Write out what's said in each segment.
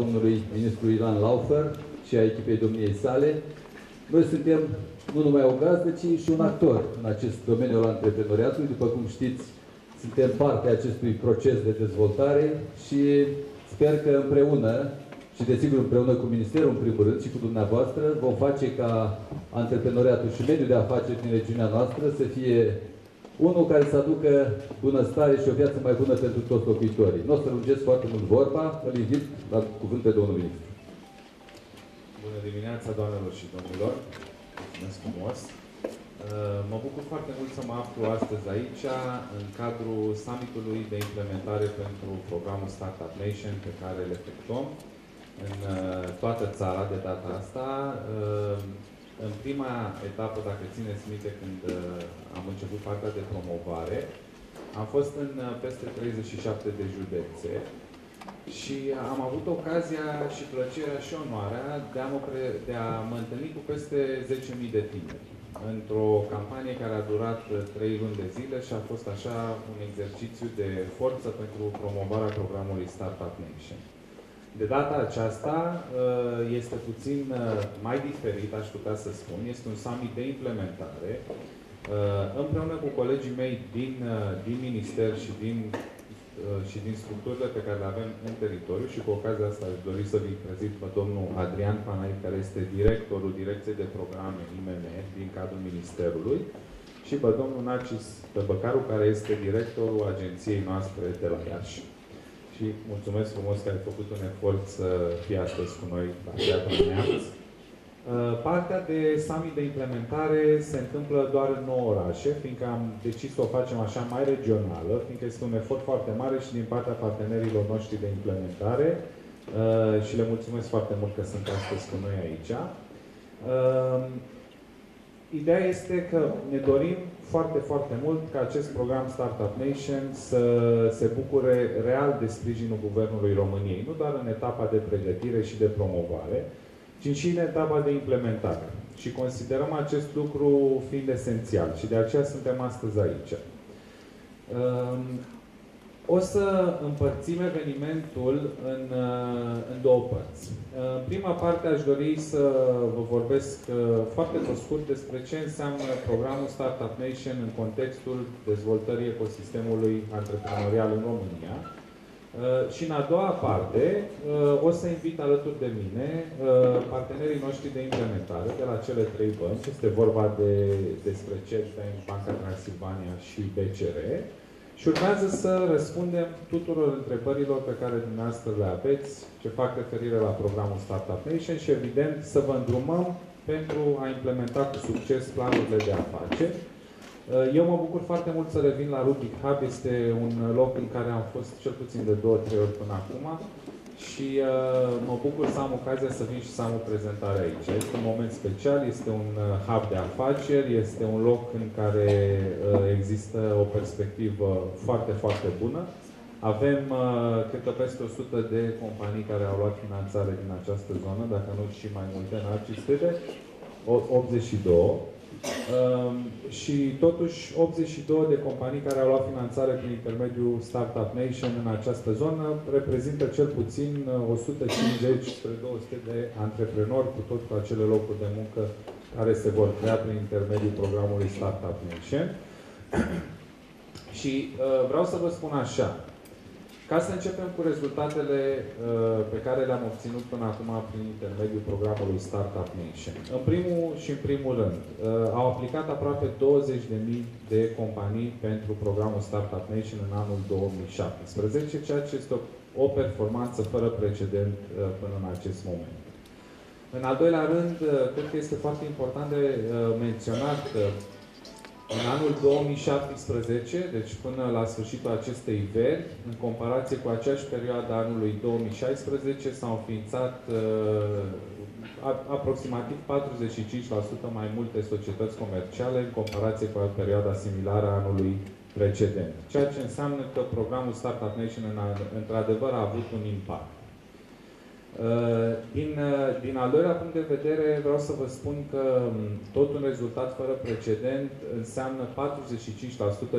domnului ministru Ilan Laufer și a echipei domniei sale. Noi suntem nu numai o gazdă, ci și un actor în acest domeniu al antreprenoriatului. După cum știți, suntem parte a acestui proces de dezvoltare și sper că împreună și desigur împreună cu Ministerul în primul rând și cu dumneavoastră vom face ca antreprenoriatul și mediul de afaceri din regiunea noastră să fie unul care să aducă bunăstare și o viață mai bună pentru toți locuitorii. Nu o să lungesc foarte mult vorba, îl invit la cuvânt pe domnul ministru. Bună dimineața, doamnelor și domnilor! Mulțumesc frumos! Uh, mă bucur foarte mult să mă aflu astăzi aici, în cadrul summitului de implementare pentru programul Startup Nation pe care îl efectuăm în uh, toată țara de data asta. Uh, în prima etapă, dacă țineți minte, când am început partea de promovare, am fost în peste 37 de județe și am avut ocazia și plăcerea și onoarea de a mă, pre, de a mă întâlni cu peste 10.000 de tineri într-o campanie care a durat 3 luni de zile și a fost așa un exercițiu de forță pentru promovarea programului Startup Nation. De data aceasta este puțin mai diferit, aș putea să spun. Este un summit de implementare. Împreună cu colegii mei din, din minister și din Uh, și din structurile pe care le avem în teritoriu și cu ocazia asta aș dori să vi prezint pe domnul Adrian Panai, care este directorul Direcției de Programe IMM din cadrul Ministerului și pe domnul Nacis Tăbăcaru, care este directorul agenției noastre de la Iași. Și mulțumesc frumos că ai făcut un efort să fii astăzi cu noi la Teatrul Neamț. Uh, partea de summit de implementare se întâmplă doar în 9 orașe, fiindcă am decis să o facem așa mai regională, fiindcă este un efort foarte mare și din partea partenerilor noștri de implementare uh, și le mulțumesc foarte mult că sunt astăzi cu noi aici. Uh, ideea este că ne dorim foarte, foarte mult ca acest program Startup Nation să se bucure real de sprijinul Guvernului României, nu doar în etapa de pregătire și de promovare, ci și în etapa de implementare. Și considerăm acest lucru fiind esențial și de aceea suntem astăzi aici. Ehm, o să împărțim evenimentul în, uh, în două părți. În prima parte aș dori să vă vorbesc uh, foarte pe scurt despre ce înseamnă programul Startup Nation în contextul dezvoltării ecosistemului antreprenorial în România Uh, și în a doua parte uh, o să invit alături de mine uh, partenerii noștri de implementare de la cele trei bănci. Este vorba de, despre CERTEN, Banca Transilvania și BCR. Și urmează să răspundem tuturor întrebărilor pe care dumneavoastră le aveți, ce fac referire la programul Startup Nation și, evident, să vă îndrumăm pentru a implementa cu succes planurile de afaceri Uh, eu mă bucur foarte mult să revin la Rubik Hub. Este un loc în care am fost cel puțin de două, trei ori până acum și uh, mă bucur să am ocazia să vin și să am o prezentare aici. Este un moment special, este un uh, hub de afaceri, este un loc în care uh, există o perspectivă foarte, foarte bună. Avem, uh, cred că peste 100 de companii care au luat finanțare din această zonă, dacă nu și mai multe în Arcistede, 82. Um, și totuși 82 de companii care au luat finanțare prin intermediul Startup Nation în această zonă reprezintă cel puțin 150 uh, spre 200 de antreprenori cu tot cu acele locuri de muncă care se vor crea prin intermediul programului Startup Nation. și uh, vreau să vă spun așa, ca să începem cu rezultatele uh, pe care le-am obținut până acum prin intermediul programului Startup Nation. În primul și în primul rând, uh, au aplicat aproape 20.000 de companii pentru programul Startup Nation în anul 2017, ceea ce este o, o performanță fără precedent uh, până în acest moment. În al doilea rând, uh, cred că este foarte important de uh, menționat că în anul 2017, deci până la sfârșitul acestei veri, în comparație cu aceeași perioadă anului 2016, s-au înființat uh, aproximativ 45% mai multe societăți comerciale în comparație cu perioada similară a anului precedent. Ceea ce înseamnă că programul Startup Nation într-adevăr a avut un impact. Uh, din, uh, din al doilea punct de vedere, vreau să vă spun că um, tot un rezultat fără precedent înseamnă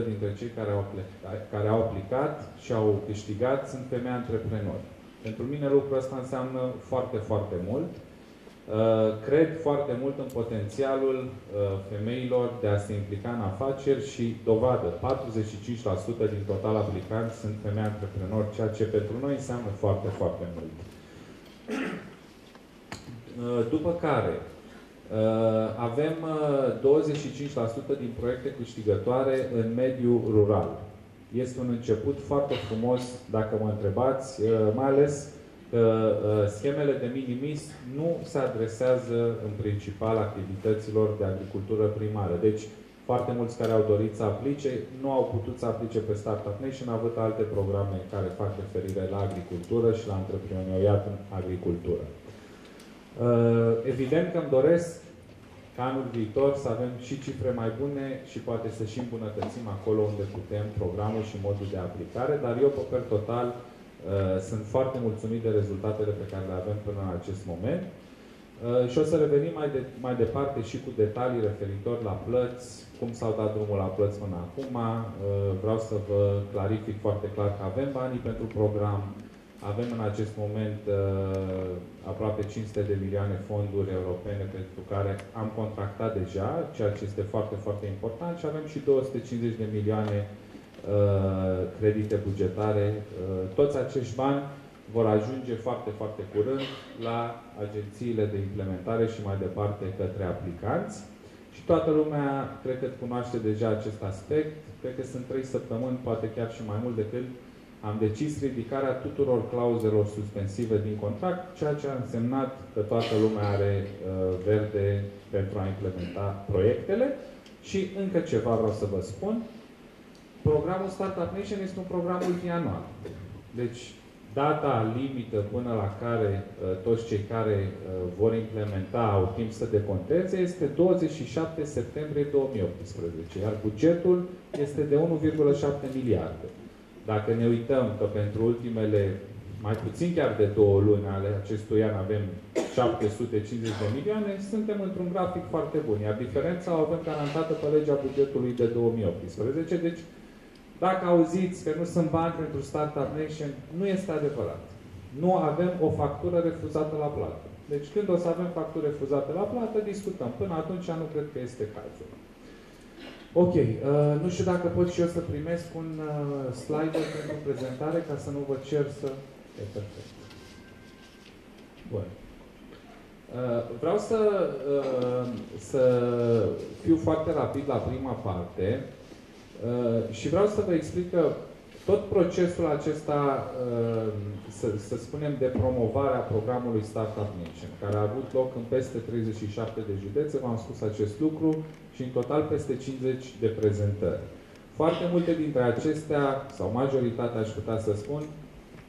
45% dintre cei care au, aplicat, care au aplicat și au câștigat sunt femei antreprenori. Pentru mine lucrul ăsta înseamnă foarte, foarte mult. Uh, cred foarte mult în potențialul uh, femeilor de a se implica în afaceri și dovadă, 45% din total aplicanți sunt femei antreprenori, ceea ce pentru noi înseamnă foarte, foarte mult. Uh, după care, avem 25% din proiecte câștigătoare în mediul rural. Este un început foarte frumos, dacă mă întrebați, mai ales că uh, schemele de minimis nu se adresează în principal activităților de agricultură primară. Deci, foarte mulți care au dorit să aplice nu au putut să aplice pe Startup Nation, având alte programe care fac referire la agricultură și la antreprenoriat în agricultură. Uh, evident că îmi doresc ca anul viitor să avem și cifre mai bune și poate să și îmbunătățim acolo unde putem programul și modul de aplicare, dar eu, pe per total, Uh, sunt foarte mulțumit de rezultatele pe care le avem până în acest moment. Uh, și o să revenim mai, de, mai departe și cu detalii referitor la plăți, cum s-au dat drumul la plăți până acum. Uh, vreau să vă clarific foarte clar că avem banii pentru program, avem în acest moment aproape 500 de milioane fonduri europene pentru care am contractat deja, ceea ce este foarte, foarte important și avem și 250 de milioane Uh, credite bugetare. Uh, toți acești bani vor ajunge foarte, foarte curând la agențiile de implementare și mai departe către aplicanți. Și toată lumea, cred că cunoaște deja acest aspect. Cred că sunt trei săptămâni, poate chiar și mai mult decât am decis ridicarea tuturor clauzelor suspensive din contract, ceea ce a însemnat că toată lumea are uh, verde pentru a implementa proiectele. Și încă ceva vreau să vă spun. Programul Startup Nation este un program multianual. Deci, data limită până la care uh, toți cei care uh, vor implementa au timp să deconteze este 27 septembrie 2018, iar bugetul este de 1,7 miliarde. Dacă ne uităm că pentru ultimele mai puțin chiar de două luni ale acestui an avem 750 de milioane, suntem într-un grafic foarte bun. Iar diferența o avem garantată pe legea bugetului de 2018, deci dacă auziți că nu sunt bani pentru Startup Nation, nu este adevărat. Nu avem o factură refuzată la plată. Deci când o să avem factură refuzată la plată, discutăm. Până atunci nu cred că este cazul. Ok, uh, nu știu dacă pot și eu să primesc un uh, slide pentru prezentare ca să nu vă cer să... E perfect. Bun. Uh, vreau să, uh, să fiu foarte rapid la prima parte. Uh, și vreau să vă explic că tot procesul acesta, uh, să, să spunem, de promovare a programului Startup Nation, care a avut loc în peste 37 de județe, v-am spus acest lucru, și în total peste 50 de prezentări. Foarte multe dintre acestea, sau majoritatea aș putea să spun,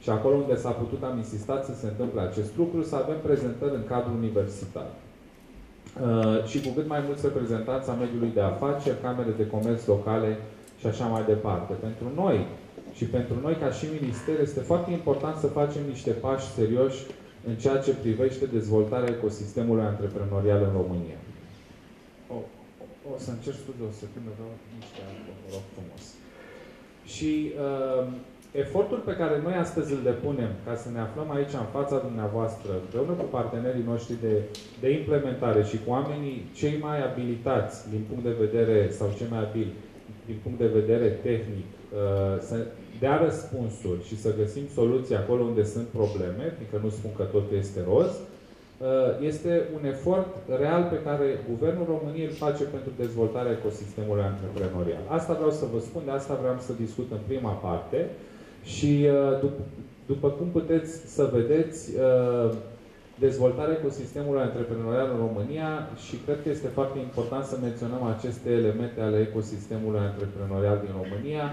și acolo unde s-a putut am insistat să se întâmple acest lucru, să avem prezentări în cadrul universitar. Uh, și cu cât mai mulți reprezentanți a mediului de afaceri, camere de comerț locale și așa mai departe. Pentru noi și pentru noi ca și minister este foarte important să facem niște pași serioși în ceea ce privește dezvoltarea ecosistemului antreprenorial în România. O, o, o să încerc studiul o secundă, vreau niște apă, rog frumos. Și uh, efortul pe care noi astăzi îl depunem ca să ne aflăm aici în fața dumneavoastră, împreună cu partenerii noștri de, de implementare și cu oamenii cei mai abilitați din punct de vedere, sau cei mai abili, din punct de vedere tehnic, uh, să dea răspunsuri și să găsim soluții acolo unde sunt probleme, fiindcă nu spun că totul este roz, uh, este un efort real pe care Guvernul României îl face pentru dezvoltarea ecosistemului antreprenorial. Asta vreau să vă spun, de asta vreau să discut în prima parte și uh, după cum puteți să vedeți, dezvoltarea ecosistemului antreprenorial în România și cred că este foarte important să menționăm aceste elemente ale ecosistemului antreprenorial din România,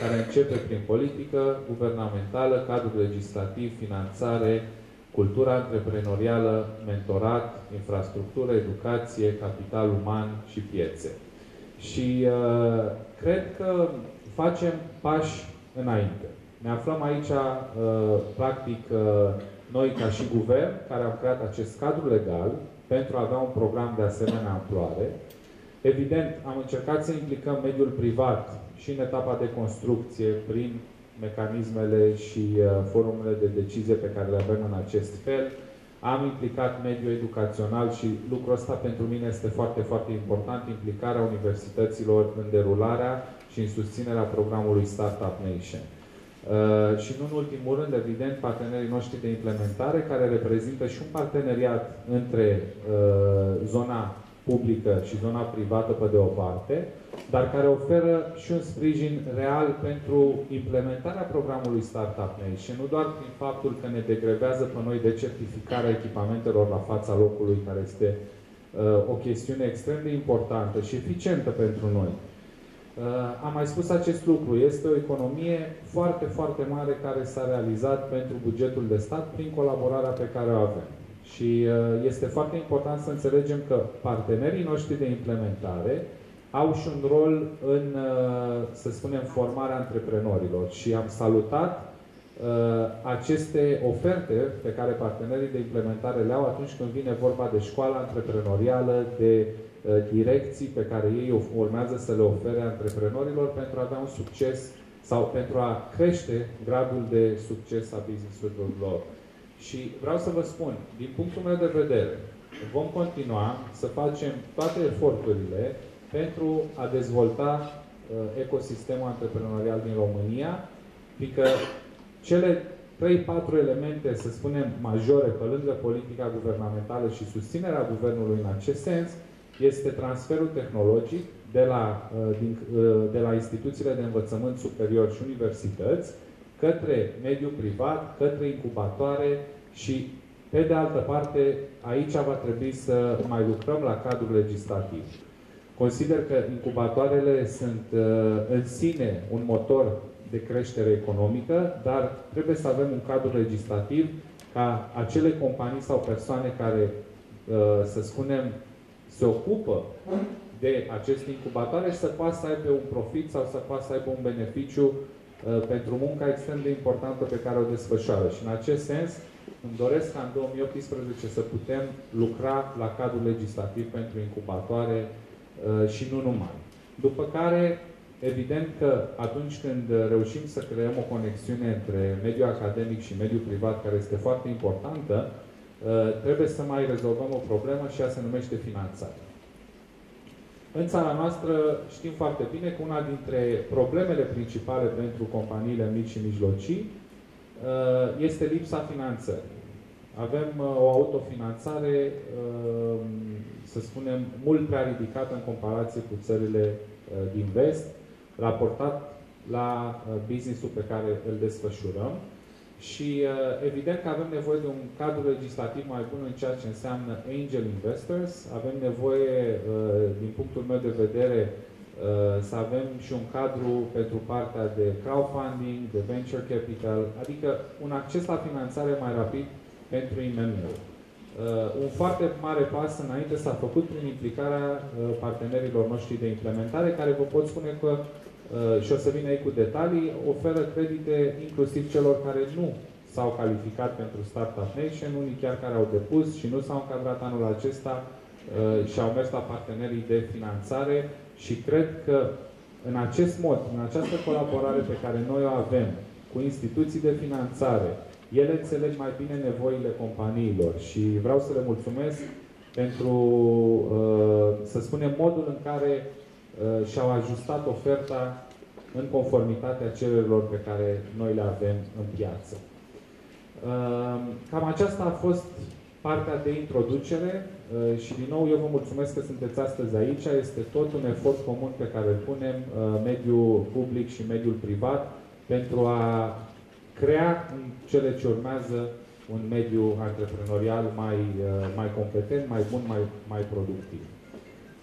care începe prin politică guvernamentală, cadru legislativ, finanțare, cultura antreprenorială, mentorat, infrastructură, educație, capital uman și piețe. Și uh, cred că facem pași înainte. Ne aflăm aici, uh, practic, uh, noi, ca și guvern, care am creat acest cadru legal pentru a avea un program de asemenea amploare, evident, am încercat să implicăm mediul privat și în etapa de construcție prin mecanismele și uh, forumele de decizie pe care le avem în acest fel. Am implicat mediul educațional și lucrul ăsta pentru mine este foarte, foarte important, implicarea universităților în derularea și în susținerea programului Startup Nation. Uh, și nu în ultimul rând, evident, partenerii noștri de implementare, care reprezintă și un parteneriat între uh, zona publică și zona privată pe de o parte, dar care oferă și un sprijin real pentru implementarea programului Startup Nation, nu doar prin faptul că ne degrevează pe noi de certificarea echipamentelor la fața locului, care este uh, o chestiune extrem de importantă și eficientă pentru noi. Uh, am mai spus acest lucru. Este o economie foarte, foarte mare care s-a realizat pentru bugetul de stat prin colaborarea pe care o avem. Și uh, este foarte important să înțelegem că partenerii noștri de implementare au și un rol în, uh, să spunem, formarea antreprenorilor. Și am salutat aceste oferte pe care partenerii de implementare le au atunci când vine vorba de școala antreprenorială, de Uh, direcții pe care ei urmează să le ofere antreprenorilor pentru a avea un succes sau pentru a crește gradul de succes a business-urilor lor. Și vreau să vă spun, din punctul meu de vedere, vom continua să facem toate eforturile pentru a dezvolta uh, ecosistemul antreprenorial din România, fiindcă cele 3-4 elemente, să spunem, majore, pe lângă politica guvernamentală și susținerea guvernului în acest sens, este transferul tehnologic de la, uh, din, uh, de la instituțiile de învățământ superior și universități către mediul privat, către incubatoare și, pe de altă parte, aici va trebui să mai lucrăm la cadrul legislativ. Consider că incubatoarele sunt uh, în sine un motor de creștere economică, dar trebuie să avem un cadru legislativ ca acele companii sau persoane care, să spunem, se ocupă de aceste incubatoare să poată să aibă un profit sau să poată să aibă un beneficiu uh, pentru munca extrem de importantă pe care o desfășoară. Și în acest sens îmi doresc ca în 2018 să putem lucra la cadrul legislativ pentru incubatoare uh, și nu numai. După care, evident că atunci când reușim să creăm o conexiune între mediul academic și mediul privat, care este foarte importantă, Uh, trebuie să mai rezolvăm o problemă și ea se numește finanțare. În țara noastră știm foarte bine că una dintre problemele principale pentru companiile mici și mijlocii uh, este lipsa finanțării. Avem uh, o autofinanțare, să spunem, mult prea ridicată în comparație cu țările din vest, raportat la business-ul pe care îl desfășurăm. Și uh, evident că avem nevoie de un cadru legislativ mai bun în ceea ce înseamnă angel investors. Avem nevoie, uh, din punctul meu de vedere, uh, să avem și un cadru pentru partea de crowdfunding, de venture capital, adică un acces la finanțare mai rapid pentru IMM-uri. Un foarte mare pas înainte s-a făcut prin implicarea partenerilor noștri de implementare, care vă pot spune că Uh, și o să vin aici cu detalii, oferă credite inclusiv celor care nu s-au calificat pentru Startup Nation, unii chiar care au depus și nu s-au încadrat anul acesta uh, și au mers la partenerii de finanțare. Și cred că în acest mod, în această colaborare pe care noi o avem cu instituții de finanțare, ele înțeleg mai bine nevoile companiilor. Și vreau să le mulțumesc pentru, uh, să spunem, modul în care Uh, și-au ajustat oferta în conformitatea cererilor pe care noi le avem în piață. Uh, cam aceasta a fost partea de introducere uh, și din nou eu vă mulțumesc că sunteți astăzi aici. Este tot un efort comun pe care îl punem mediul public și mediul privat pentru a crea în cele ce urmează un mediu antreprenorial mai, mai competent, mai bun, mai, mai productiv.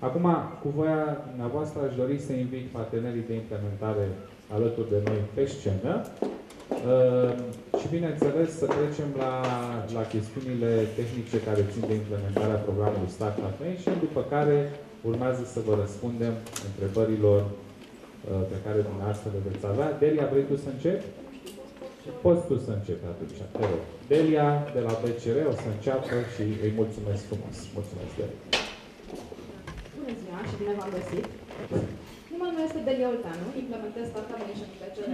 Acum, cu voia dumneavoastră, aș dori să invit partenerii de implementare alături de noi pe scenă uh, și, bineînțeles, să trecem la, la chestiunile tehnice care țin de implementarea programului Startup Nation, după care urmează să vă răspundem întrebărilor uh, pe care dumneavoastră le veți avea. Delia, vrei tu să începi? Poți tu să începi atunci, te rog. Delia de la BCR o să înceapă și îi mulțumesc frumos. Mulțumesc, Delia și bine v-am găsit. Numele meu este Delia Olteanu, implementez Startup Nation PCR.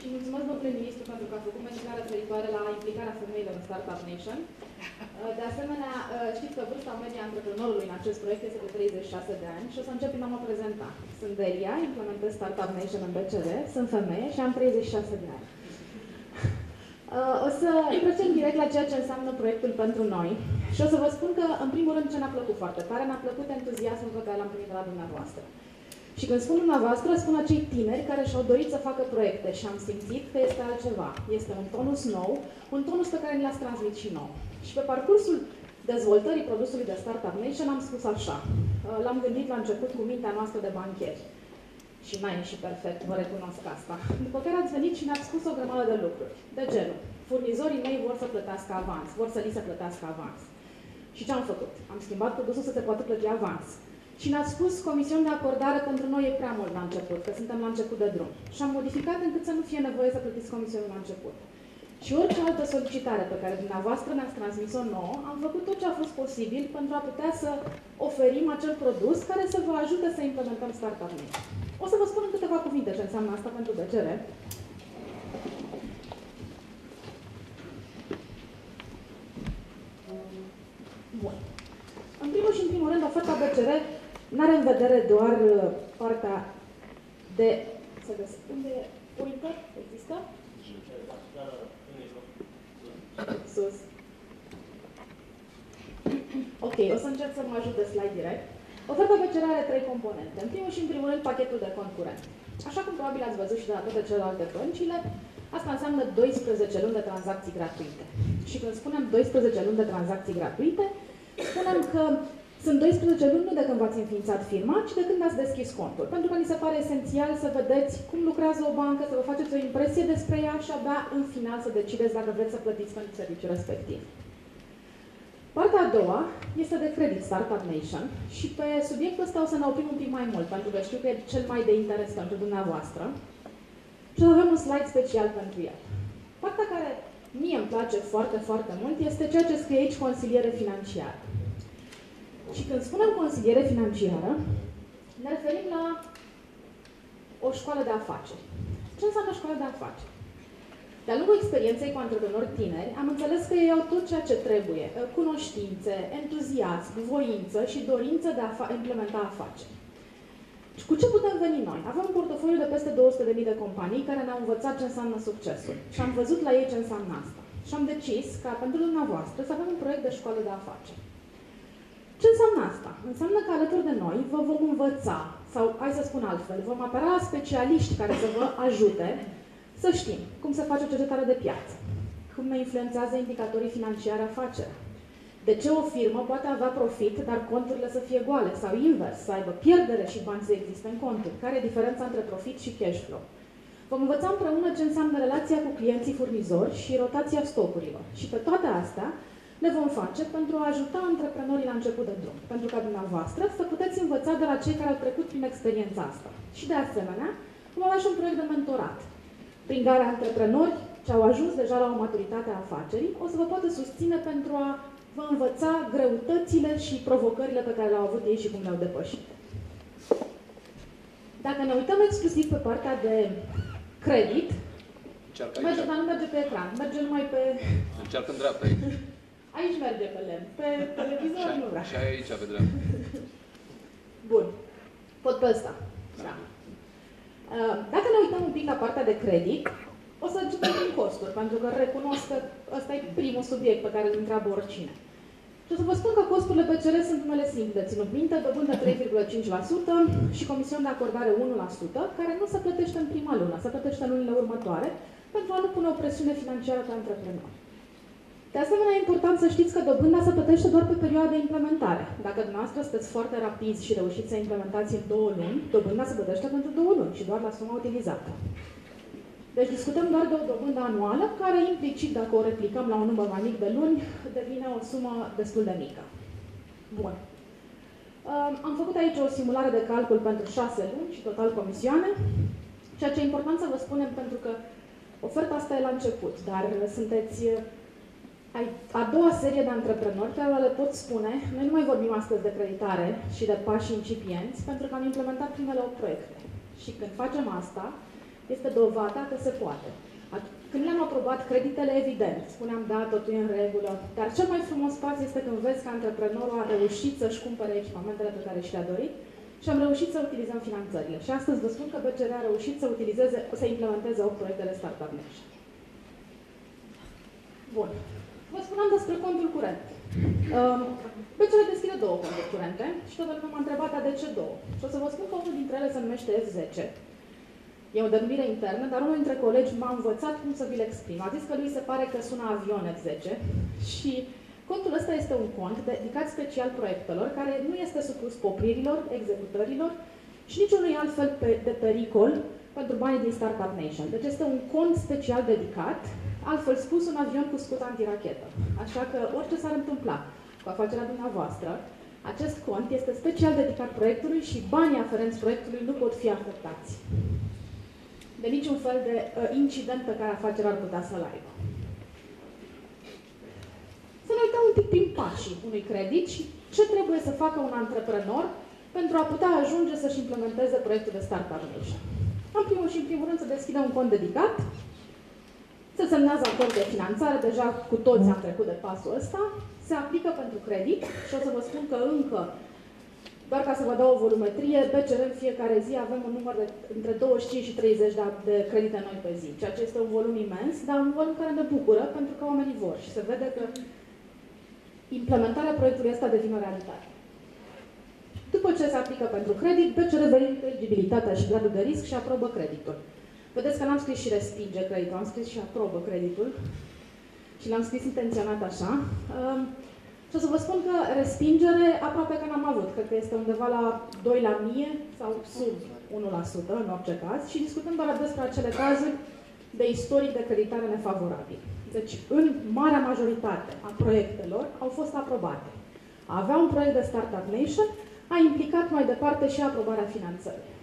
și mulțumesc domnului ministru pentru că a făcut menționarea referitoare la implicarea femeilor în Startup Nation. Uh, de asemenea, uh, știți că vârsta medie a antreprenorului în acest proiect este de 36 de ani și o să încep prin a mă prezenta. Sunt Delia, implementez Startup Nation în BCR, sunt femeie și am 36 de ani. Uh, o să trecem direct la ceea ce înseamnă proiectul pentru noi și o să vă spun că, în primul rând, ce ne-a plăcut foarte tare, ne-a plăcut entuziasmul pe care l-am primit de la dumneavoastră. Și când spun dumneavoastră, spun acei tineri care și-au dorit să facă proiecte și am simțit că este altceva. Este un tonus nou, un tonus pe care ni l-ați transmit și nou. Și pe parcursul dezvoltării produsului de Startup Nation am spus așa. Uh, l-am gândit la început cu mintea noastră de bancheri. Și n-a ieșit perfect, vă recunosc asta. După care ați venit și ne-ați spus o grămadă de lucruri. De genul, furnizorii mei vor să plătească avans, vor să li se plătească avans. Și ce am făcut? Am schimbat produsul să se poată plăti avans. Și ne-a spus comisiunea de acordare pentru noi e prea mult la început, că suntem la început de drum. Și am modificat încât să nu fie nevoie să plătiți comisiunea la început. Și orice altă solicitare pe care dumneavoastră ne-ați transmis-o nouă, am făcut tot ce a fost posibil pentru a putea să oferim acel produs care să vă ajute să implementăm startup O să vă spun în câteva cuvinte ce înseamnă asta pentru BCR. Bun. În primul și în primul rând, oferta BCR nu are în vedere doar uh, partea de... Să găsesc. Unde e pointer? Există? Sus. Ok, o să încerc să mă ajut de slide direct. Oferta BCR are trei componente. În primul și în primul rând, pachetul de cont curent. Așa cum probabil ați văzut și de la toate celelalte băncile, asta înseamnă 12 luni de tranzacții gratuite. Și când spunem 12 luni de tranzacții gratuite, spunem că sunt 12 luni nu de când v-ați înființat firma, ci de când ați deschis contul. Pentru că mi se pare esențial să vedeți cum lucrează o bancă, să vă faceți o impresie despre ea și abia în final să decideți dacă vreți să plătiți pentru serviciul respectiv. Partea a doua este de credit Startup Nation și pe subiectul ăsta o să ne oprim un pic mai mult, pentru că știu că e cel mai de interes pentru dumneavoastră și avem un slide special pentru el. Partea care mie îmi place foarte, foarte mult este ceea ce scrie aici consiliere financiară. Și când spunem consiliere financiară, ne referim la o școală de afaceri. Ce înseamnă școală de afaceri? De-a lungul experienței cu antreprenori tineri, am înțeles că ei au tot ceea ce trebuie, cunoștințe, entuziasm, voință și dorință de a implementa afaceri. Și cu ce putem veni noi? Avem un portofoliu de peste 200.000 de companii care ne-au învățat ce înseamnă succesul. Și am văzut la ei ce înseamnă asta. Și am decis ca pentru dumneavoastră să avem un proiect de școală de afaceri. Ce înseamnă asta? Înseamnă că alături de noi vă vom învăța, sau hai să spun altfel, vom apăra specialiști care să vă ajute să știm cum se face o cercetare de piață, cum ne influențează indicatorii financiari afaceri, de ce o firmă poate avea profit, dar conturile să fie goale, sau invers, să aibă pierdere și bani să existe în conturi? Care e diferența între profit și cash flow? Vom învăța împreună ce înseamnă relația cu clienții furnizori și rotația stocurilor. Și pe toate astea, le vom face pentru a ajuta antreprenorii la început de drum, pentru ca dumneavoastră să puteți învăța de la cei care au trecut prin experiența asta. Și de asemenea, vom avea și un proiect de mentorat, prin care antreprenori ce au ajuns deja la o maturitate a afacerii o să vă poată susține pentru a vă învăța greutățile și provocările pe care le-au avut ei și cum le-au depășit. Dacă ne uităm exclusiv pe partea de credit, merge, dar nu merge pe ecran, merge numai pe... Încearcă în dreapta aici. Aici merge pe lemn. Pe televizor nu vrea. Și aici, pe dreapta. Bun. Pot pe ăsta. Da. Uh, dacă ne uităm un pic la partea de credit, o să începem prin costuri, pentru că recunosc că ăsta e primul subiect pe care îl întreabă oricine. Și o să vă spun că costurile PCR sunt unele simple de ținut minte, dobândă 3,5% și comisiuni de acordare 1%, care nu se plătește în prima lună, se plătește în lunile următoare, pentru a nu pune o presiune financiară pe antreprenor. De asemenea, e important să știți că dobânda se plătește doar pe perioada de implementare. Dacă dumneavoastră sunteți foarte rapizi și reușiți să implementați în două luni, dobânda se plătește pentru două luni și doar la suma utilizată. Deci discutăm doar de o dobândă anuală, care implicit, dacă o replicăm la un număr mai mic de luni, devine o sumă destul de mică. Bun. Am făcut aici o simulare de calcul pentru șase luni și total comisioane, ceea ce e important să vă spunem pentru că oferta asta e la început, dar sunteți a doua serie de antreprenori care le pot spune, noi nu mai vorbim astăzi de creditare și de pași incipienți, pentru că am implementat primele 8 proiecte. Și când facem asta, este dovada că se poate. Când le-am aprobat creditele, evident, spuneam, da, totul e în regulă, dar cel mai frumos pas este când vezi că antreprenorul a reușit să-și cumpere echipamentele pe care și le-a dorit și am reușit să utilizăm finanțările. Și astăzi vă spun că BCR a reușit să utilizeze, să implementeze 8 proiecte de Startup Nation. Bun. Vă spuneam despre contul curent. Um, BCR deschide două conturi curente și toată lumea m-a întrebat, de ce două? Și o să vă spun că unul dintre ele se numește F10 E o denumire internă, dar unul dintre colegi m-a învățat cum să vi-l exprim. A zis că lui se pare că sună avion F10 și contul ăsta este un cont dedicat special proiectelor care nu este supus popririlor, executărilor și niciunui alt fel de pericol pentru banii din Startup Nation. Deci este un cont special dedicat, altfel spus un avion cu scut antirachetă. Așa că orice s-ar întâmpla cu afacerea dumneavoastră, acest cont este special dedicat proiectului și banii aferenți proiectului nu pot fi afectați de niciun fel de uh, incident pe care afacerea ar putea să-l aibă. Să ne uităm un pic prin pașii unui credit și ce trebuie să facă un antreprenor pentru a putea ajunge să-și implementeze proiectul de Startup Nation. În primul și în primul rând să deschidă un cont dedicat, să semnează acord de finanțare, deja cu toți am trecut de pasul ăsta, se aplică pentru credit și o să vă spun că încă doar ca să vă dau o volumetrie, BCR în fiecare zi avem un număr de între 25 și 30 de, de credite noi pe zi, ceea ce este un volum imens, dar un volum care ne bucură pentru că oamenii vor și se vede că implementarea proiectului ăsta devine o realitate. După ce se aplică pentru credit, BCR verifică eligibilitatea și gradul de risc și aprobă creditul. Vedeți că n-am scris și respinge creditul, am scris și aprobă creditul și l-am scris intenționat așa. Și o să vă spun că respingere aproape că n-am avut. Cred că este undeva la 2 la 1000 sau sub 1% în orice caz. Și discutăm doar despre acele cazuri de istoric de creditare nefavorabil. Deci, în marea majoritate a proiectelor au fost aprobate. A avea un proiect de Startup Nation a implicat mai departe și aprobarea finanțării.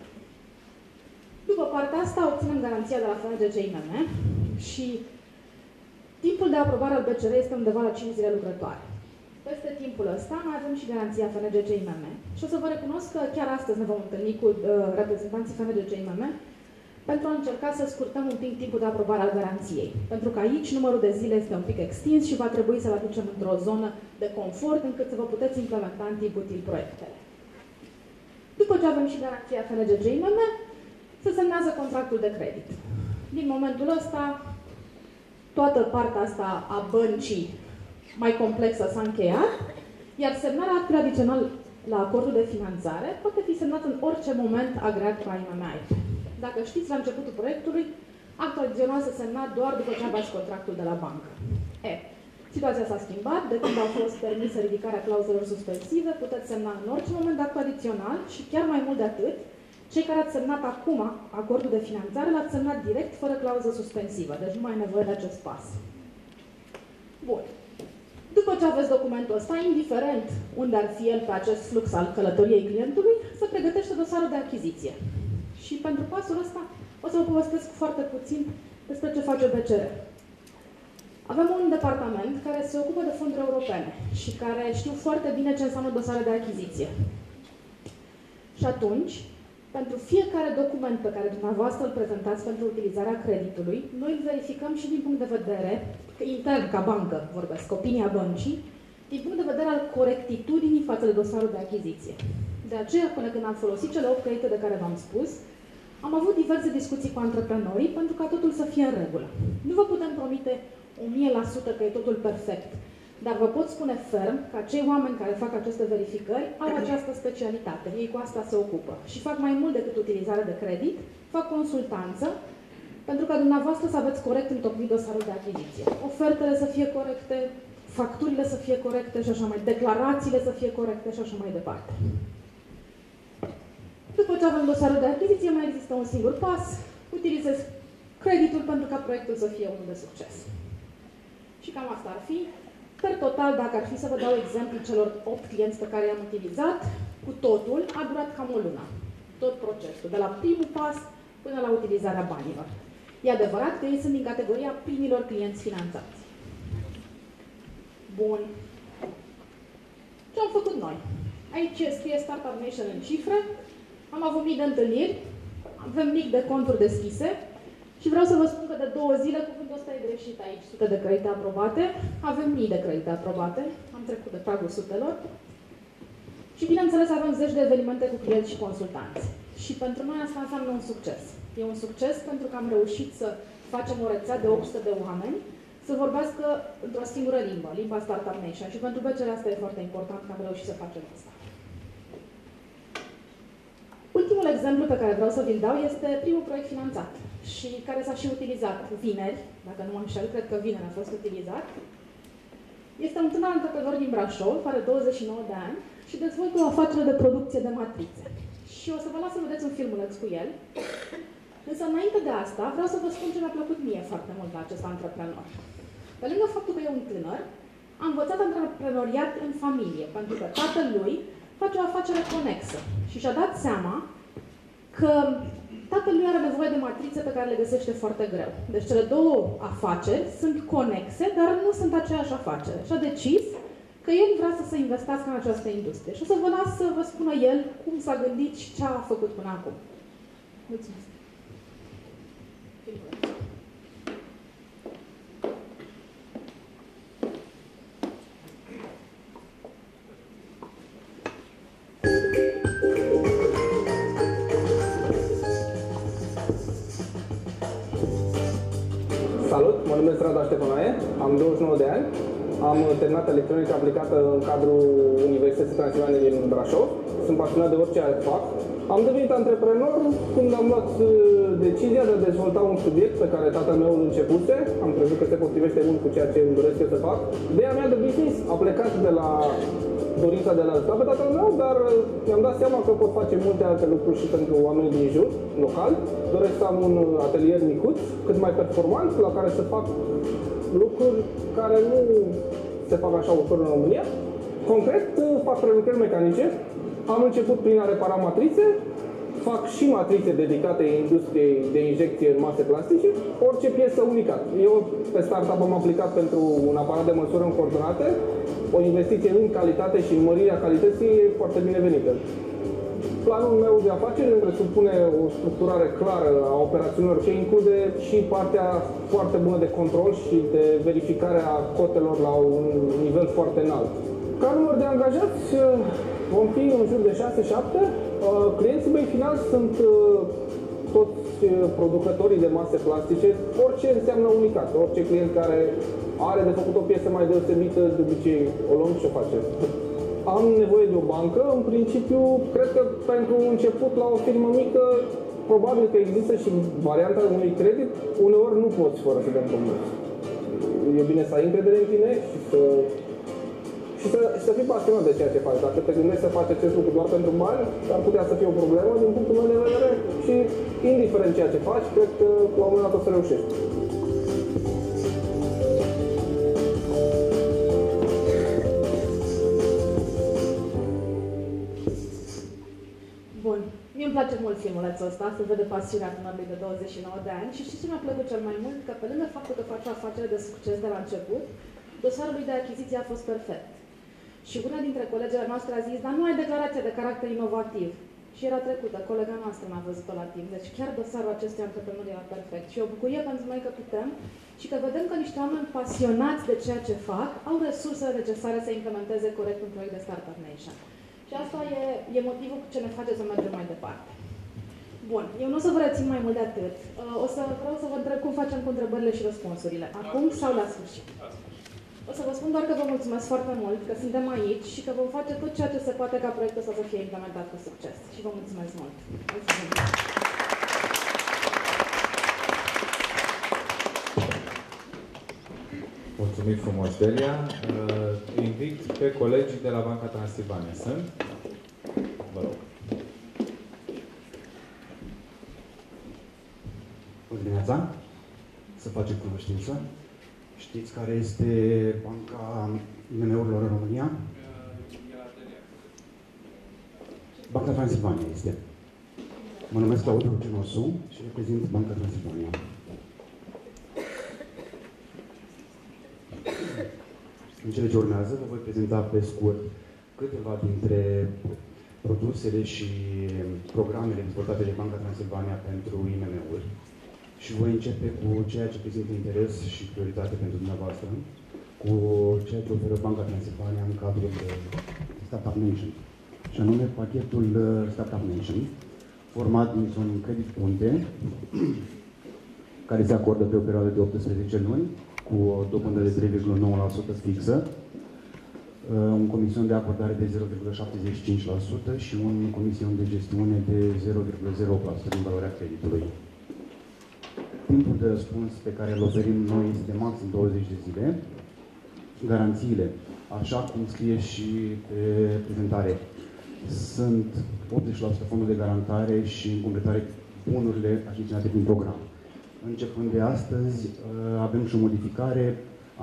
După partea asta, obținem garanția de la FNGCIMM și timpul de aprobare al BCR este undeva la 5 zile lucrătoare. Peste timpul ăsta mai avem și garanția FNGC IMM. Și o să vă recunosc că chiar astăzi ne vom întâlni cu uh, reprezentanții FNGC IMM pentru a încerca să scurtăm un pic timpul de aprobare al garanției. Pentru că aici numărul de zile este un pic extins și va trebui să-l aducem într-o zonă de confort încât să vă puteți implementa în timp util proiectele. După ce avem și garanția FNGC IMM, se semnează contractul de credit. Din momentul ăsta, toată partea asta a băncii mai complexă s-a încheiat, iar semnarea actului adițional la acordul de finanțare poate fi semnat în orice moment agreat cu IMMI. Dacă știți, la începutul proiectului, actul adițional se semna doar după ce aveați contractul de la bancă. E, situația s-a schimbat, de când a fost permisă ridicarea clauzelor suspensive, puteți semna în orice moment actul adițional și chiar mai mult de atât, cei care ați semnat acum acordul de finanțare l-ați semnat direct, fără clauză suspensivă, deci nu mai e nevoie de acest pas. Bun. După ce aveți documentul ăsta, indiferent unde ar fi el pe acest flux al călătoriei clientului, se pregătește dosarul de achiziție. Și pentru pasul ăsta o să vă povestesc foarte puțin despre ce face BCR. Avem un departament care se ocupă de fonduri europene și care știu foarte bine ce înseamnă dosare de achiziție. Și atunci, pentru fiecare document pe care dumneavoastră îl prezentați pentru utilizarea creditului, noi îl verificăm și din punct de vedere intern, ca bancă, vorbesc, opinia băncii, din punct de vedere al corectitudinii față de dosarul de achiziție. De aceea, până când am folosit cele 8 credite de care v-am spus, am avut diverse discuții cu antreprenorii pentru ca totul să fie în regulă. Nu vă putem promite 1000% că e totul perfect, dar vă pot spune ferm că acei oameni care fac aceste verificări au această specialitate. Ei cu asta se ocupă și fac mai mult decât utilizarea de credit, fac consultanță pentru ca dumneavoastră să aveți corect întocmit dosarul de achiziție. Ofertele să fie corecte, facturile să fie corecte și așa mai declarațiile să fie corecte și așa mai departe. După ce avem dosarul de achiziție, mai există un singur pas. Utilizez creditul pentru ca proiectul să fie unul de succes. Și cam asta ar fi. Per total, dacă ar fi să vă dau exemplu celor 8 clienți pe care i-am utilizat, cu totul a durat cam o lună. Tot procesul, de la primul pas până la utilizarea banilor. E adevărat că ei sunt din categoria primilor clienți finanțați. Bun. Ce am făcut noi? Aici scrie Startup Nation în cifre. Am avut mii de întâlniri, avem mic de conturi deschise, Și vreau să vă spun că de două zile cuvântul ăsta e greșit aici. Sute de credite aprobate. Avem mii de credite aprobate. Am trecut de pragul sutelor. Și bineînțeles avem zeci de evenimente cu clienți și consultanți. Și pentru noi asta înseamnă un succes. E un succes pentru că am reușit să facem o rețea de 800 de oameni să vorbească într-o singură limbă, limba Startup Nation. Și pentru BCR asta e foarte important că am reușit să facem asta. Ultimul exemplu pe care vreau să vi-l dau este primul proiect finanțat și care s-a și utilizat vineri, dacă nu mă înșel, cred că vineri a fost utilizat. Este un tânăr antreprenor din Brașov, are 29 de ani și dezvoltă o afacere de producție de matrițe. Și o să vă las să vedeți un filmuleț cu el. Însă, înainte de asta, vreau să vă spun ce mi-a plăcut mie foarte mult la acest antreprenor. Pe lângă faptul că e un tânăr, a învățat antreprenoriat în familie, pentru că tatăl lui face o afacere conexă și și-a dat seama că tatăl lui are nevoie de matrițe pe care le găsește foarte greu. Deci cele două afaceri sunt conexe, dar nu sunt aceeași afacere. Și a decis că el vrea să se investească în această industrie. Și o să vă las să vă spună el cum s-a gândit și ce a făcut până acum. Mulțumesc! Numesc Rada Ștefănaie, am 29 de ani, am terminat electronică aplicată în cadrul Universității Transilvania din Brașov, sunt pasionat de orice fac. Am devenit antreprenor când am luat uh, decizia de a dezvolta un subiect pe care tatăl meu îl începuse. Am crezut că se potrivește mult cu ceea ce îmi doresc eu să fac. Ideea mea de business a plecat de la dorința de a-l ajuta pe tatăl meu, dar uh, mi-am dat seama că pot face multe alte lucruri și pentru oamenii din jur, local. Doresc să am un atelier micuț, cât mai performant, la care să fac lucruri care nu se fac așa ușor în România. Concret, uh, fac prelucrări mecanice. Am început prin a repara matrițe, fac și matrițe dedicate industriei de injecție în mase plastice, orice piesă unicat. Eu pe startup am aplicat pentru un aparat de măsură în coordonate, o investiție în calitate și în mărirea calității e foarte binevenită. Planul meu de afaceri presupune o structurare clară a operațiunilor ce include și partea foarte bună de control și de verificare a cotelor la un nivel foarte înalt. Ca număr de angajați vom fi în jur de 6-7. Clienții mei finali sunt toți producătorii de mase plastice, orice înseamnă unicat, orice client care are de făcut o piesă mai deosebită, de obicei o luăm și o facem. Am nevoie de o bancă, în principiu, cred că pentru început la o firmă mică, probabil că există și varianta unui credit, uneori nu poți fără să dăm probleme. E bine să ai încredere în tine și să și să, și să fii pasionat de ceea ce faci. Dacă te gândești să faci acest lucru doar pentru bani, ar putea să fie o problemă din punctul meu de vedere și indiferent ceea ce faci, cred că la un moment dat o să reușești. Bun. Mie îmi place mult filmulețul ăsta, se vede pasiunea tânărului de 29 de ani și știți ce mi-a plăcut cel mai mult? Că pe lângă faptul că face o afacere de succes de la început, dosarul lui de achiziție a fost perfect. Și una dintre colegele noastre a zis, dar nu ai declarație de caracter inovativ. Și era trecută, colega noastră n-a văzut-o la timp. Deci chiar dosarul acestui antreprenor era perfect. Și o bucurie pentru noi că putem și că vedem că niște oameni pasionați de ceea ce fac au resursele necesare să implementeze corect un proiect de Startup Nation. Și asta e, e motivul ce ne face să mergem mai departe. Bun, eu nu o să vă rețin mai mult de atât. Uh, O să vreau să vă întreb cum facem cu întrebările și răspunsurile. Acum sau la sfârșit? O să vă spun doar că vă mulțumesc foarte mult că suntem aici și că vom face tot ceea ce se poate ca proiectul ăsta să fie implementat cu succes. Și vă mulțumesc mult. Mulțumesc. Mulțumim frumos, Delia. Uh, Invit pe colegii de la Banca Transilvania. Sunt? Vă rog. Bună dimineața! Să facem cunoștință. Știți care este banca IMM-urilor în România? Banca Transilvania este. Mă numesc Claudiu Genosu și reprezint Banca Transilvania. În cele ce urmează vă voi prezenta pe scurt câteva dintre produsele și programele dezvoltate de Banca Transilvania pentru IMM-uri și voi începe cu ceea ce prezintă interes și prioritate pentru dumneavoastră, cu ceea ce oferă Banca Transilvania în cadrul uh, Startup Nation. Și anume pachetul uh, Startup Nation, format dintr-un credit punte, care se acordă pe o perioadă de 18 luni, cu o dobândă de 3,9% fixă, uh, un comision de acordare de 0,75% și un comision de gestiune de 0,0% din valoarea creditului. Timpul de răspuns pe care îl oferim noi este de maxim 20 de zile. Garanțiile, așa cum scrie și pe prezentare, sunt 80% fondul de garantare și în completare bunurile achiziționate prin program. Începând de astăzi, uh, avem și o modificare.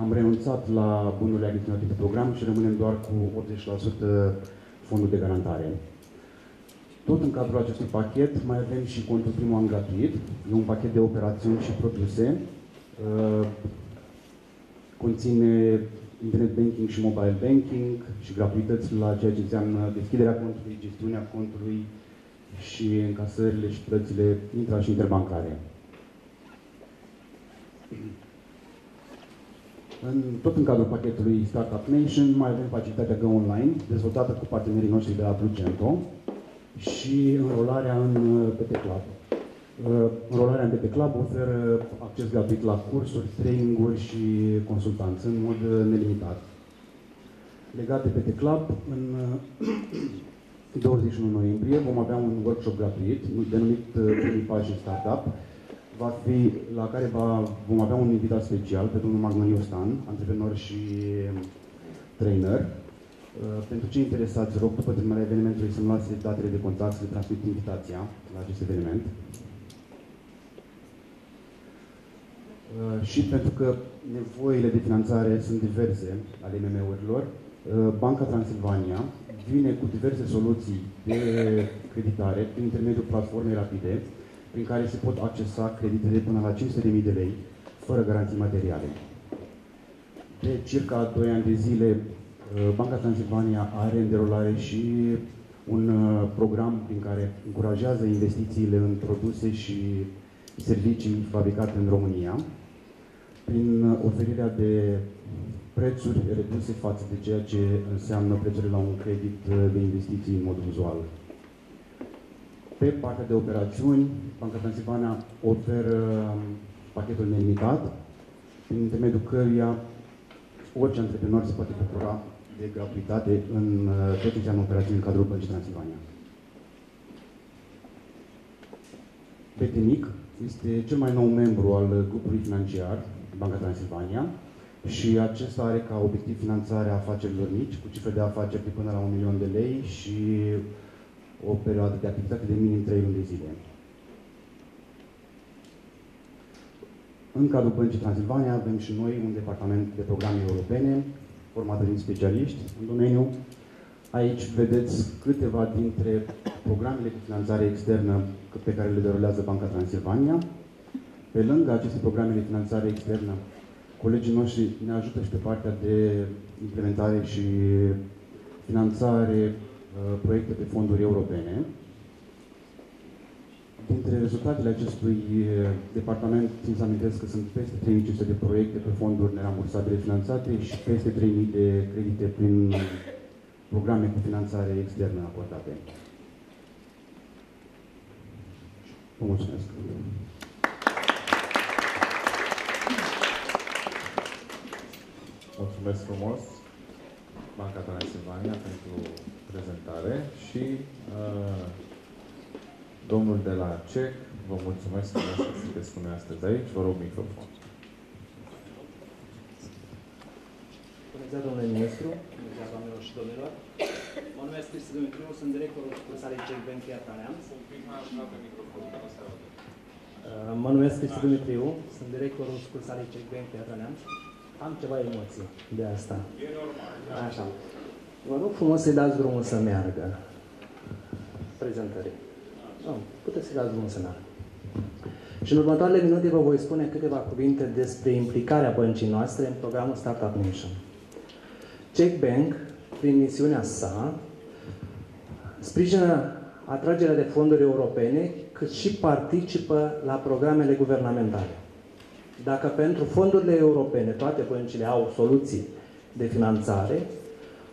Am renunțat la bunurile achiziționate prin program și rămânem doar cu 80% fondul de garantare. Tot în cadrul acestui pachet mai avem și contul primul an gratuit. E un pachet de operațiuni și produse. Uh, conține internet banking și mobile banking și gratuități la ceea ce înseamnă deschiderea contului, gestiunea contului și încasările și plățile intra- și interbancare. În, tot în cadrul pachetului Startup Nation mai avem facilitatea Go Online, dezvoltată cu partenerii noștri de la Plugento și înrolarea în uh, PT Club. Uh, înrolarea în PT Club oferă acces gratuit la cursuri, traininguri și consultanță în mod uh, nelimitat. Legat de PT Club, în 21 noiembrie vom avea un workshop gratuit denumit Primii Pași Startup, va fi, la care va, vom avea un invitat special pe domnul Magnoniu Stan, antreprenor și trainer, Uh, pentru cei interesați, rog după terminarea evenimentului să-mi lase datele de contact, să le transmit invitația la acest eveniment. Uh, și pentru că nevoile de finanțare sunt diverse ale MM-urilor, uh, Banca Transilvania vine cu diverse soluții de creditare prin intermediul platformei rapide, prin care se pot accesa credite de până la 500.000 de lei, fără garanții materiale. De circa 2 ani de zile Uh, Banca Transilvania are în derulare și un uh, program prin care încurajează investițiile în produse și servicii fabricate în România, prin uh, oferirea de prețuri reduse față de ceea ce înseamnă prețurile la un credit de investiții în mod uzual. Pe partea de operațiuni, Banca Transilvania oferă um, pachetul nelimitat, prin intermediul căruia orice antreprenor se poate bucura de gratuitate în uh, tot ce înseamnă operațiuni în cadrul Băncii Transilvania. BTNIC este cel mai nou membru al grupului financiar Banca Transilvania și acesta are ca obiectiv finanțarea afacerilor mici cu cifre de afaceri de până la un milion de lei și o perioadă de activitate de minim 3 luni de zile. În cadrul Băncii Transilvania avem și noi un departament de programe europene formată din specialiști în domeniu. Aici vedeți câteva dintre programele de finanțare externă pe care le derulează Banca Transilvania. Pe lângă aceste programe de finanțare externă, colegii noștri ne ajută și pe partea de implementare și finanțare uh, proiecte pe fonduri europene. Dintre rezultatele acestui eh, departament, țin să amintesc că sunt peste 3500 de proiecte pe fonduri nerambursabile finanțate și peste 3000 de credite prin programe cu finanțare externă acordate. Vă mulțumesc! Mulțumesc frumos, Banca Transilvania, pentru prezentare și uh, Domnul de la CEC, vă mulțumesc că sunteți cu noi astăzi aici. Vă rog microfon. Bună ziua, domnule ministru, bună ziua, doamnelor și domnilor. Mă numesc Cristi Dumitriu, sunt directorul sucursalei CEC Bank Piatra Neamț. Un pic mai aproape microfonul, că nu se aude. Uh, mă numesc Cristi Dumitriu, sunt directorul sucursalei CEC Bank Piatra Neamț. Am ceva emoții de asta. E normal. Așa. Vă rog frumos să-i dați drumul să meargă. Prezentării. Nu, puteți să dați drumul să meargă. Și în următoarele minute vă voi spune câteva cuvinte despre implicarea băncii noastre în programul Startup Nation. Check Bank, prin misiunea sa, sprijină atragerea de fonduri europene, cât și participă la programele guvernamentale. Dacă pentru fondurile europene toate băncile au soluții de finanțare,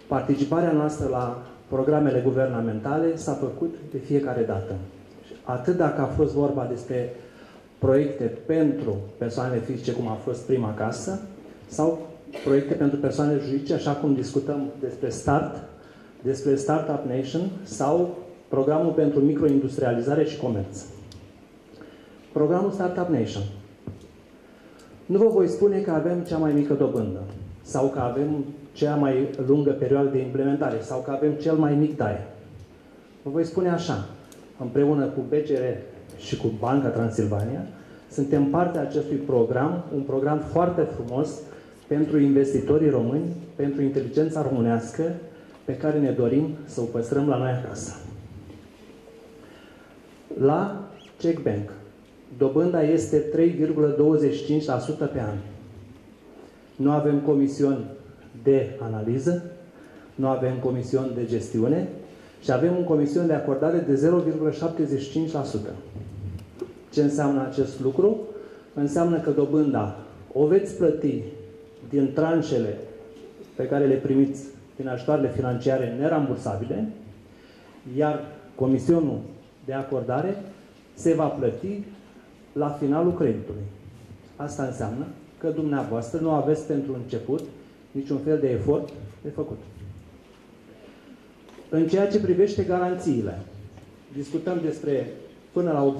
participarea noastră la programele guvernamentale s-a făcut de fiecare dată. Atât dacă a fost vorba despre proiecte pentru persoanele fizice, cum a fost prima casă, sau proiecte pentru persoane juridice, așa cum discutăm despre START, despre Startup Nation sau programul pentru microindustrializare și comerț. Programul Startup Nation. Nu vă voi spune că avem cea mai mică dobândă sau că avem cea mai lungă perioadă de implementare sau că avem cel mai mic DAE. Vă voi spune așa, împreună cu BCR și cu Banca Transilvania, suntem parte a acestui program, un program foarte frumos pentru investitorii români, pentru inteligența românească, pe care ne dorim să o păstrăm la noi acasă. La Checkbank, dobânda este 3,25% pe an. Nu avem comisiuni de analiză, nu avem comisiuni de gestiune și avem un comision de acordare de 0,75%. Ce înseamnă acest lucru? Înseamnă că dobânda o veți plăti din tranșele pe care le primiți din ajutoarele financiare nerambursabile, iar comisionul de acordare se va plăti la finalul creditului. Asta înseamnă că dumneavoastră nu aveți pentru început niciun fel de efort de făcut. În ceea ce privește garanțiile, discutăm despre până la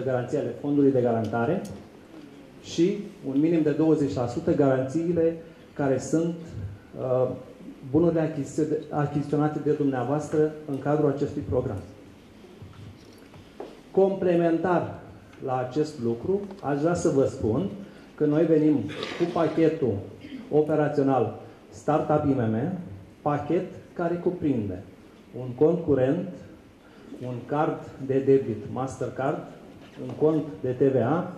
80% garanții ale fondului de garantare și un minim de 20% garanțiile care sunt uh, bunurile achiziționate de dumneavoastră în cadrul acestui program. Complementar la acest lucru, aș vrea să vă spun că noi venim cu pachetul operațional Startup IMM, pachet care cuprinde un cont curent, un card de debit Mastercard, un cont de TVA,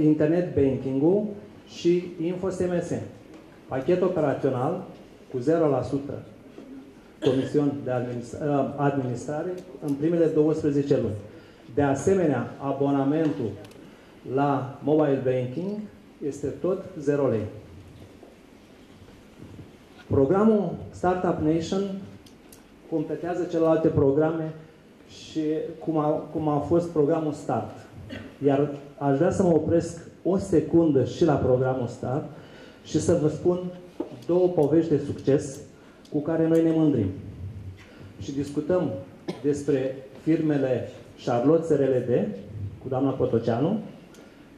internet banking-ul și InfoSMS. Pachet operațional cu 0% comision de ă, administrare în primele 12 luni. De asemenea, abonamentul la mobile banking este tot 0 lei. Programul Startup Nation completează celelalte programe și cum a, cum a fost programul Start. Iar aș vrea să mă opresc o secundă și la programul Start și să vă spun două povești de succes cu care noi ne mândrim. Și discutăm despre firmele Charlotte SRLD cu doamna Potoceanu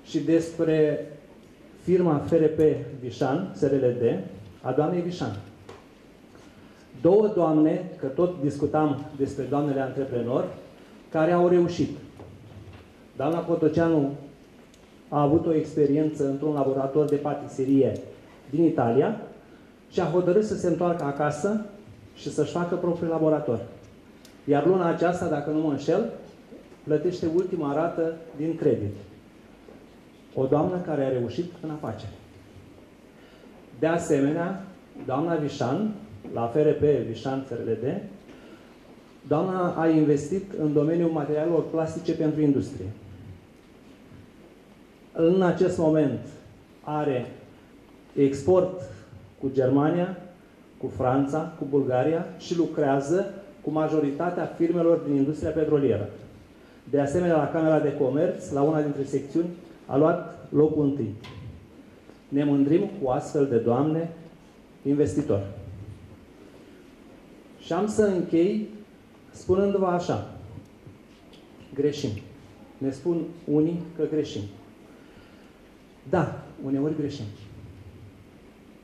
și despre firma FRP Vișan, SRLD, a doamnei Vișan. Două doamne, că tot discutam despre doamnele antreprenori, care au reușit. Doamna Potoceanu a avut o experiență într-un laborator de patiserie din Italia și a hotărât să se întoarcă acasă și să-și facă propriul laborator. Iar luna aceasta, dacă nu mă înșel, plătește ultima rată din credit. O doamnă care a reușit în afaceri. De asemenea, doamna Vișan, la FRP Vișan FRLD, doamna a investit în domeniul materialelor plastice pentru industrie. În acest moment are export cu Germania, cu Franța, cu Bulgaria și lucrează cu majoritatea firmelor din industria petrolieră. De asemenea, la Camera de Comerț, la una dintre secțiuni, a luat locul întâi. Ne mândrim cu astfel de doamne investitori. Și am să închei spunându-vă așa. Greșim. Ne spun unii că greșim. Da, uneori greșim.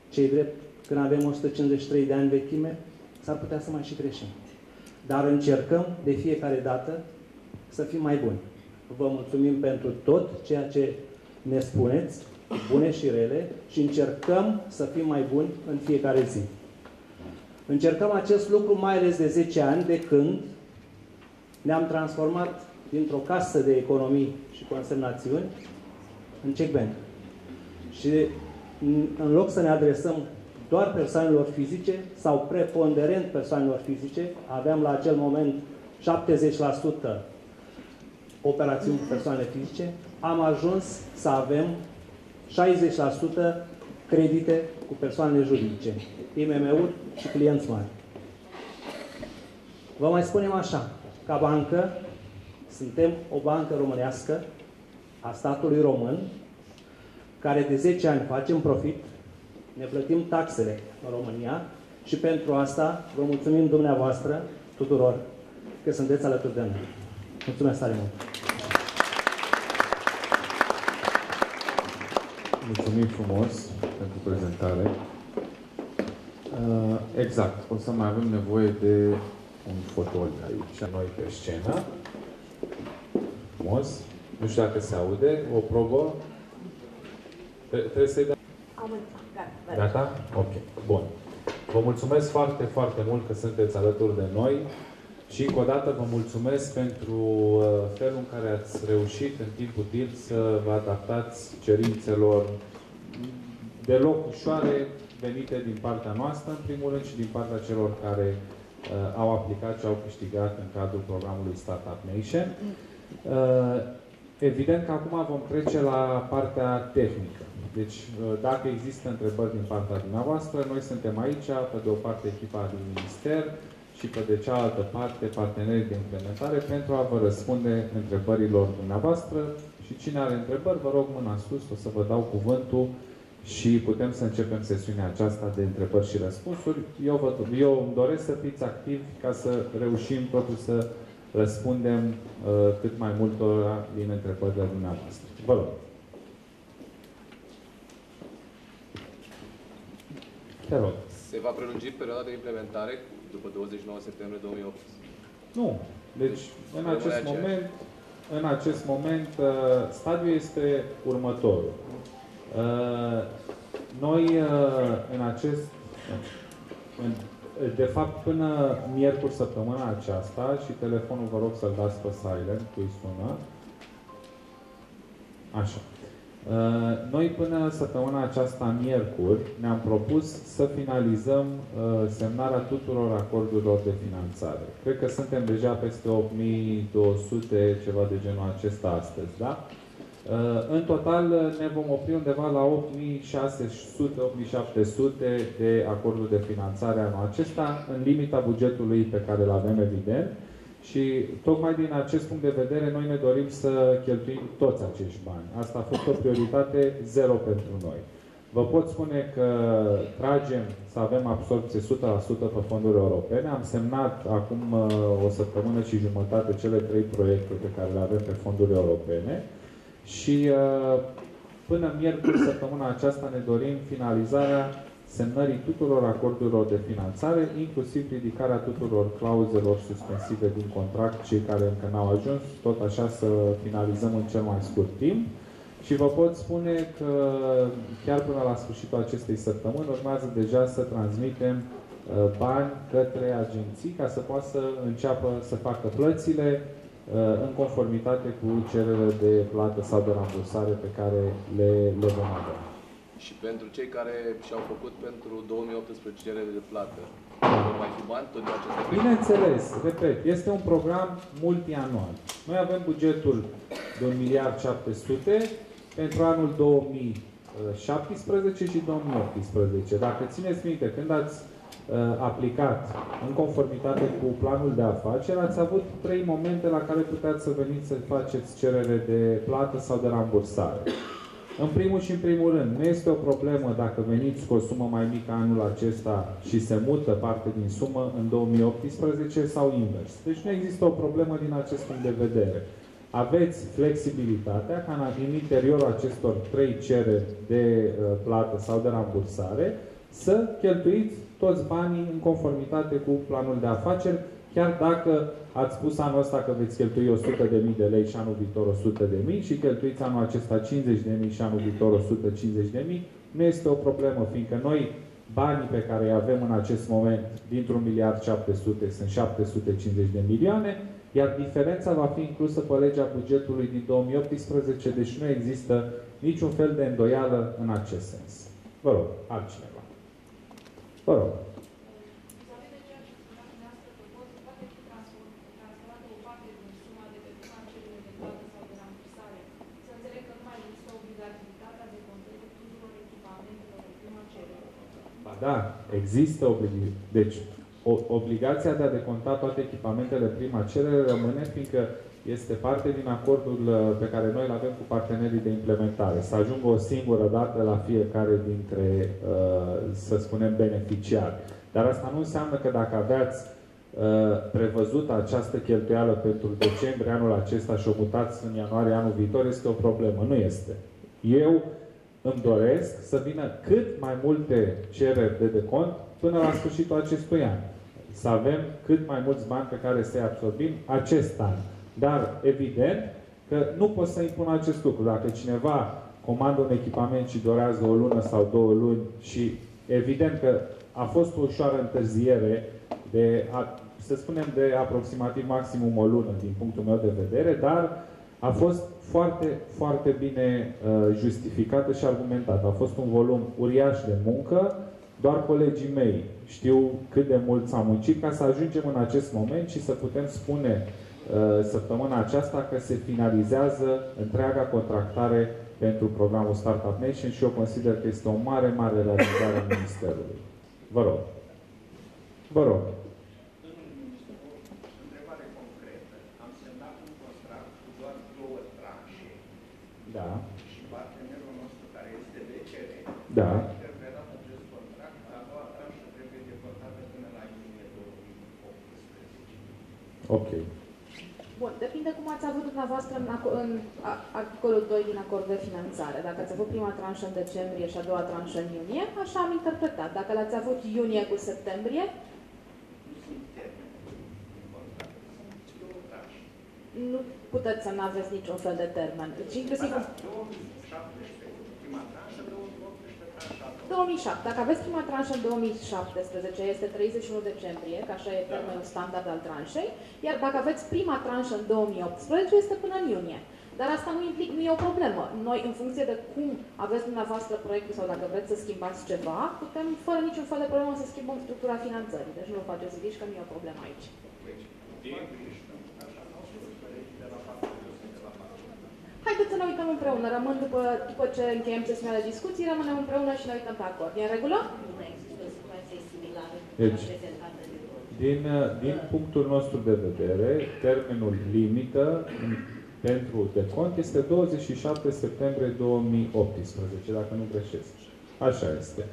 Cei drept, când avem 153 de ani vechime, s-ar putea să mai și greșim. Dar încercăm de fiecare dată să fim mai buni. Vă mulțumim pentru tot ceea ce ne spuneți, bune și rele, și încercăm să fim mai buni în fiecare zi. Încercăm acest lucru mai ales de 10 ani, de când ne-am transformat dintr-o casă de economii și consemnațiuni în check bank. Și în loc să ne adresăm doar persoanelor fizice sau preponderent persoanelor fizice, aveam la acel moment 70% operațiuni cu persoane fizice, am ajuns să avem 60% credite cu persoane juridice, IMM-uri și clienți mari. Vă mai spunem așa, ca bancă, suntem o bancă românească a statului român, care de 10 ani facem profit, ne plătim taxele în România și pentru asta vă mulțumim dumneavoastră tuturor că sunteți alături de noi. Mulțumesc tare mult! Mulțumim frumos pentru prezentare. Uh, exact, o să mai avem nevoie de un fotoliu aici, noi pe scenă. Frumos. Nu știu dacă se aude. O probă. Trebuie să-i dăm. Am gata. Gata? Ok. Bun. Vă mulțumesc foarte, foarte mult că sunteți alături de noi și încă o dată vă mulțumesc pentru uh, felul în care ați reușit în timp util să vă adaptați cerințelor deloc ușoare venite din partea noastră, în primul rând, și din partea celor care uh, au aplicat și au câștigat în cadrul programului Startup Nation. Uh, evident că acum vom trece la partea tehnică. Deci, uh, dacă există întrebări din partea dumneavoastră, noi suntem aici, pe de o parte echipa din minister și pe de cealaltă parte partenerii de implementare pentru a vă răspunde întrebărilor dumneavoastră și cine are întrebări, vă rog mâna sus, o să vă dau cuvântul și putem să începem sesiunea aceasta de întrebări și răspunsuri. Eu, vă, eu îmi doresc să fiți activi ca să reușim totuși să răspundem uh, cât mai multora din întrebările dumneavoastră. Vă rog. Te rog. Se va prelungi perioada de implementare după 29 septembrie 2018? Nu. Deci, în acest moment, în acest moment, uh, stadiul este următorul. Uh, noi, uh, în acest, de fapt, până miercuri săptămâna aceasta, și telefonul vă rog să-l dați pe silent, cui sună, așa. Uh, noi până săptămâna aceasta, miercuri, ne-am propus să finalizăm uh, semnarea tuturor acordurilor de finanțare. Cred că suntem deja peste 8200, ceva de genul acesta astăzi, da? Uh, în total ne vom opri undeva la 8600-8700 de acorduri de finanțare anul acesta, în limita bugetului pe care îl avem, evident, și tocmai din acest punct de vedere, noi ne dorim să cheltuim toți acești bani. Asta a fost o prioritate zero pentru noi. Vă pot spune că tragem să avem absorpție 100% pe fonduri europene. Am semnat acum uh, o săptămână și jumătate cele trei proiecte pe care le avem pe fonduri europene și uh, până miercuri săptămâna aceasta ne dorim finalizarea semnării tuturor acordurilor de finanțare, inclusiv ridicarea tuturor clauzelor suspensive din contract, cei care încă n-au ajuns, tot așa să finalizăm în cel mai scurt timp. Și vă pot spune că chiar până la sfârșitul acestei săptămâni urmează deja să transmitem uh, bani către agenții ca să poată să înceapă să facă plățile uh, în conformitate cu cererile de plată sau de rambursare pe care le, le vom avea. Și pentru cei care și-au făcut pentru 2018 cerere de plată, vor mai fi bani tot de aceste Bineînțeles, repet, este un program multianual. Noi avem bugetul de 1 miliard 700 pentru anul 2017 și 2018. Dacă țineți minte, când ați uh, aplicat în conformitate cu planul de afaceri, ați avut trei momente la care puteați să veniți să faceți cerere de plată sau de rambursare. În primul și în primul rând, nu este o problemă dacă veniți cu o sumă mai mică anul acesta și se mută parte din sumă în 2018 sau invers. Deci nu există o problemă din acest punct de vedere. Aveți flexibilitatea ca în interiorul acestor trei cereri de uh, plată sau de rambursare să cheltuiți toți banii în conformitate cu planul de afaceri, chiar dacă Ați spus anul ăsta că veți cheltui 100 de mii de lei și anul viitor 100 de mii și cheltuiți anul acesta 50 de mii și anul viitor 150 de mii. Nu este o problemă, fiindcă noi banii pe care îi avem în acest moment dintr-un miliard 700 sunt 750 de milioane, iar diferența va fi inclusă pe legea bugetului din 2018, deci nu există niciun fel de îndoială în acest sens. Vă rog, altcineva. Vă rog. Da, există obligație. Deci, o, obligația de a deconta toate echipamentele prima cerere rămâne, fiindcă este parte din acordul uh, pe care noi îl avem cu partenerii de implementare. Să ajungă o singură dată la fiecare dintre, uh, să spunem, beneficiari. Dar asta nu înseamnă că dacă aveați uh, prevăzută această cheltuială pentru decembrie anul acesta și o mutați în ianuarie anul viitor, este o problemă. Nu este. Eu îmi doresc să vină cât mai multe cereri de decont până la sfârșitul acestui an. Să avem cât mai mulți bani pe care să-i absorbim acest an. Dar, evident, că nu pot să impun acest lucru. Dacă cineva comandă un echipament și dorează o lună sau două luni și evident că a fost o ușoară întârziere de, a, să spunem, de aproximativ maximum o lună din punctul meu de vedere, dar a fost foarte, foarte bine uh, justificată și argumentată. A fost un volum uriaș de muncă, doar colegii mei știu cât de mult s-a muncit ca să ajungem în acest moment și să putem spune uh, săptămâna aceasta că se finalizează întreaga contractare pentru programul Startup Nation și eu consider că este o mare, mare realizare a Ministerului. Vă rog. Vă rog. Da. Și partenerul nostru care este BCR Da. a interpretat acest contract, a doua tranșă trebuie deportată până la iunie 2018. Ok. Bun, depinde cum ați avut dumneavoastră în, aco- în a- articolul 2 din acord de finanțare. Dacă ați avut prima tranșă în decembrie și a doua tranșă în iunie, așa am interpretat. Dacă l-ați avut iunie cu septembrie, Nu sunt termeni în contract, sunt două tranșe. nu puteți să nu aveți niciun fel de termen. Deci inclusiv Ba da, 2017, prima tranșă, 2018, tranșa a doua. 2007. Dacă aveți prima tranșă în 2017, este 31 decembrie, că așa e termenul standard al tranșei, iar dacă aveți prima tranșă în 2018, este până în iunie. Dar asta nu, implic, nu e o problemă. Noi, în funcție de cum aveți dumneavoastră proiectul sau dacă vreți să schimbați ceva, putem, fără niciun fel de problemă, să schimbăm structura finanțării. Deci nu faceți griji că nu e o problemă aici. Haideți să ne uităm împreună. Rămân după, după ce încheiem sesiunea de discuții, rămânem împreună și ne uităm pe acord. E în regulă? Nu mai există o situație similară Deci, prezentată de Din, din punctul nostru de vedere, termenul limită pentru decont este 27 septembrie 2018, dacă nu greșesc. Așa este.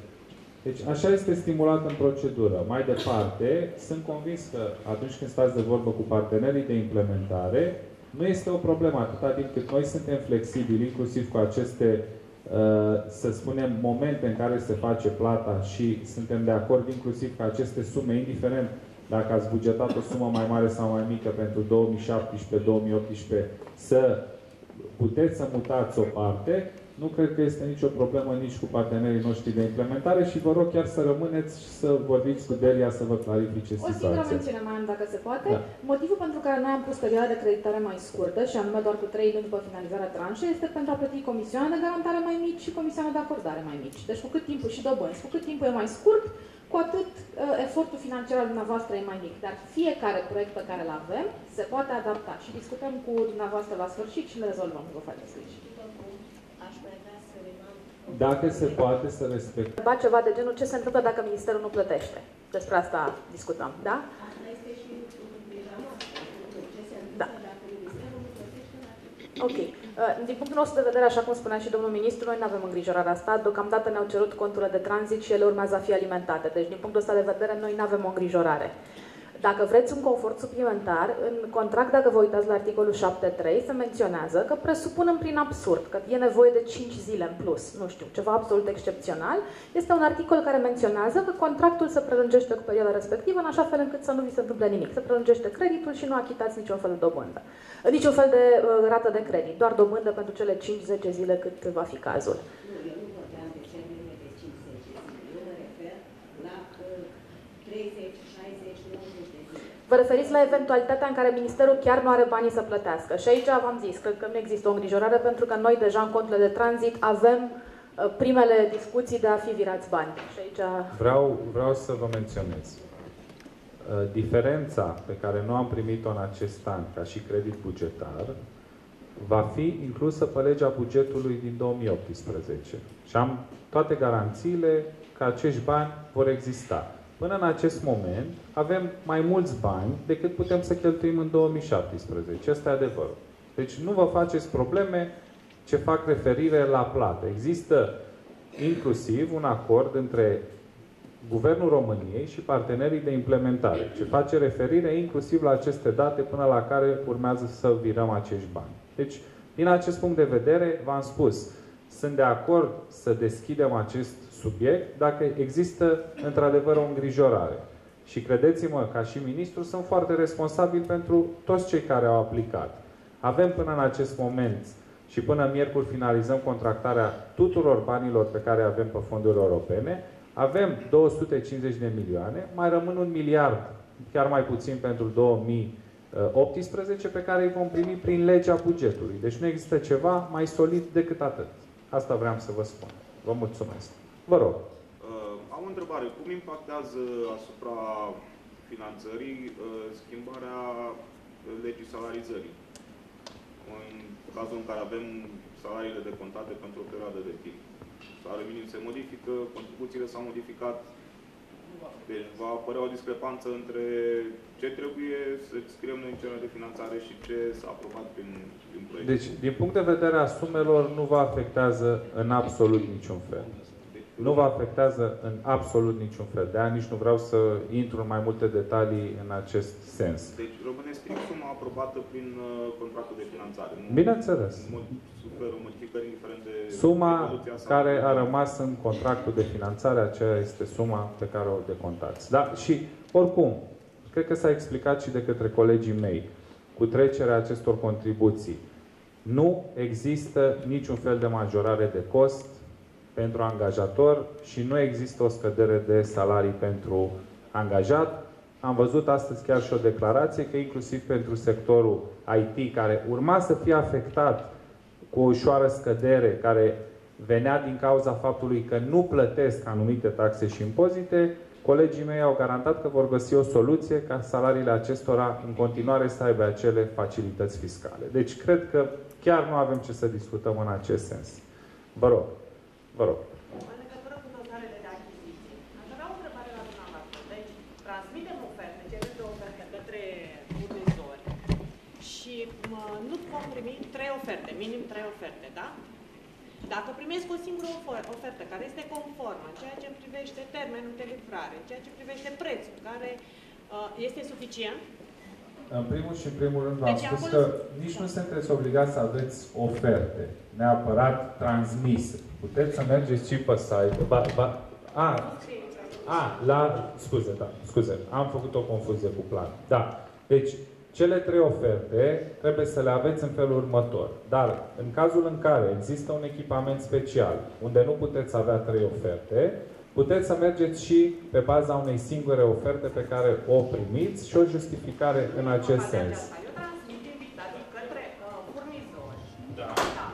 Deci așa este stimulat în procedură. Mai departe, sunt convins că atunci când stați de vorbă cu partenerii de implementare, nu este o problemă atâta timp cât noi suntem flexibili, inclusiv cu aceste, uh, să spunem, momente în care se face plata și suntem de acord inclusiv că aceste sume, indiferent dacă ați bugetat o sumă mai mare sau mai mică pentru 2017-2018, să puteți să mutați o parte, nu cred că este nicio problemă nici cu partenerii noștri de implementare și vă rog chiar să rămâneți și să vorbiți cu Delia să vă clarifice O singură situația. mențiune mai am, dacă se poate. Da. Motivul pentru care noi am pus perioada de creditare mai scurtă, și anume doar cu 3 luni după finalizarea tranșei, este pentru a plăti comisioane de garantare mai mici și comisioane de acordare mai mici. Deci cu cât timpul și dobânzi, cu cât timpul e mai scurt, cu atât uh, efortul financiar al dumneavoastră e mai mic. Dar fiecare proiect pe care îl avem se poate adapta și discutăm cu dumneavoastră la sfârșit și le rezolvăm, nu vă faceți griji. După cum aș mai vrea să remarc Dacă se poate să respecte. Ba ceva de genul ce se întâmplă dacă ministerul nu plătește. Despre asta discutăm, da? Asta este și grija noastră. Ce se întâmplă Da. dacă Ministerul nu plătește la Ok. Uh, Din punctul nostru de vedere, așa cum spunea și domnul ministru, noi nu avem îngrijorarea asta. Deocamdată ne-au cerut conturile de tranzit și ele urmează a fi alimentate. Deci, din punctul ăsta de vedere, noi nu avem o îngrijorare. Dacă vreți un confort suplimentar, în contract, dacă vă uitați la articolul 7.3, se menționează că presupunem prin absurd că e nevoie de 5 zile în plus, nu știu, ceva absolut excepțional. Este un articol care menționează că contractul se prelungește cu perioada respectivă în așa fel încât să nu vi se întâmple nimic. Se prelungește creditul și nu achitați niciun fel de dobândă. Niciun fel de uh, rată de credit, doar dobândă pentru cele 5-10 zile cât va fi cazul. Nu, eu nu vorbeam de termene de 50 zile. Eu mă refer la uh, 30, 60, 90 de zile. Vă referiți la eventualitatea în care Ministerul chiar nu are banii să plătească. Și aici v-am zis, cred că nu există o îngrijorare pentru că noi deja în conturile de tranzit avem uh, primele discuții de a fi virați bani. Și aici Vreau, vreau să vă menționez. Uh, Diferența pe care nu am primit-o în acest an ca și credit bugetar va fi inclusă pe legea bugetului din 2018. Și am toate garanțiile că acești bani vor exista. Până în acest moment avem mai mulți bani decât putem să cheltuim în 2017. Asta e adevărul. Deci nu vă faceți probleme ce fac referire la plată. Există inclusiv un acord între Guvernul României și partenerii de implementare, ce face referire inclusiv la aceste date până la care urmează să virăm acești bani. Deci, din acest punct de vedere, v-am spus, sunt de acord să deschidem acest subiect dacă există într-adevăr o îngrijorare. Și credeți-mă, ca și ministru, sunt foarte responsabil pentru toți cei care au aplicat. Avem până în acest moment și până miercuri finalizăm contractarea tuturor banilor pe care avem pe fonduri europene. Avem 250 de milioane, mai rămân un miliard, chiar mai puțin pentru 2018, pe care îi vom primi prin legea bugetului. Deci nu există ceva mai solid decât atât. Asta vreau să vă spun. Vă mulțumesc. Vă rog. Uh, am o întrebare. Cum impactează asupra finanțării uh, schimbarea legii salarizării? În cazul în care avem salariile decontate pentru o perioadă de timp. Salariul minim se modifică, contribuțiile s-au modificat, deci va apărea o discrepanță între ce trebuie să scriem noi în cererea de finanțare și ce s-a aprobat prin, prin proiect. Deci, din punct de vedere a sumelor, nu vă afectează în absolut niciun fel. Nu vă afectează în absolut niciun fel. De aia nici nu vreau să intru în mai multe detalii în acest sens. Deci rămâne strict suma aprobată prin uh, contractul de finanțare. Nu Bineînțeles. Suferă modificări indiferent de Suma evoluția sa. care a rămas în contractul de finanțare, aceea este suma pe care o decontați. Da? Și, oricum, cred că s-a explicat și de către colegii mei, cu trecerea acestor contribuții, nu există niciun fel de majorare de cost pentru angajator și nu există o scădere de salarii pentru angajat. Am văzut astăzi chiar și o declarație că inclusiv pentru sectorul IT, care urma să fie afectat cu o ușoară scădere, care venea din cauza faptului că nu plătesc anumite taxe și impozite, colegii mei au garantat că vor găsi o soluție ca salariile acestora în continuare să aibă acele facilități fiscale. Deci cred că chiar nu avem ce să discutăm în acest sens. Vă rog. Vă rog. În legătură cu dosarele de achiziții, aș avea o întrebare la dumneavoastră. Deci, transmitem oferte, cereri de oferte către furnizori și mă, nu vom primi trei oferte, minim trei oferte, da? Dacă primesc o singură ofer- ofertă care este conformă în ceea ce privește termenul de livrare, în ceea ce privește prețul, care uh, este suficient, În primul și în primul rând v-am Deci spus acolo- că nici nu sunteți obligați să aveți oferte neapărat transmise. Puteți să mergeți și pe site. Ba, ba, a, a, la, scuze, da, scuze, am făcut o confuzie cu plan. Da, deci cele trei oferte trebuie să le aveți în felul următor. Dar în cazul în care există un echipament special unde nu puteți avea trei oferte, puteți să mergeți și pe baza unei singure oferte pe care o primiți și o justificare în acest sens. eu transmit invitații către uh, furnizori. Da. Da.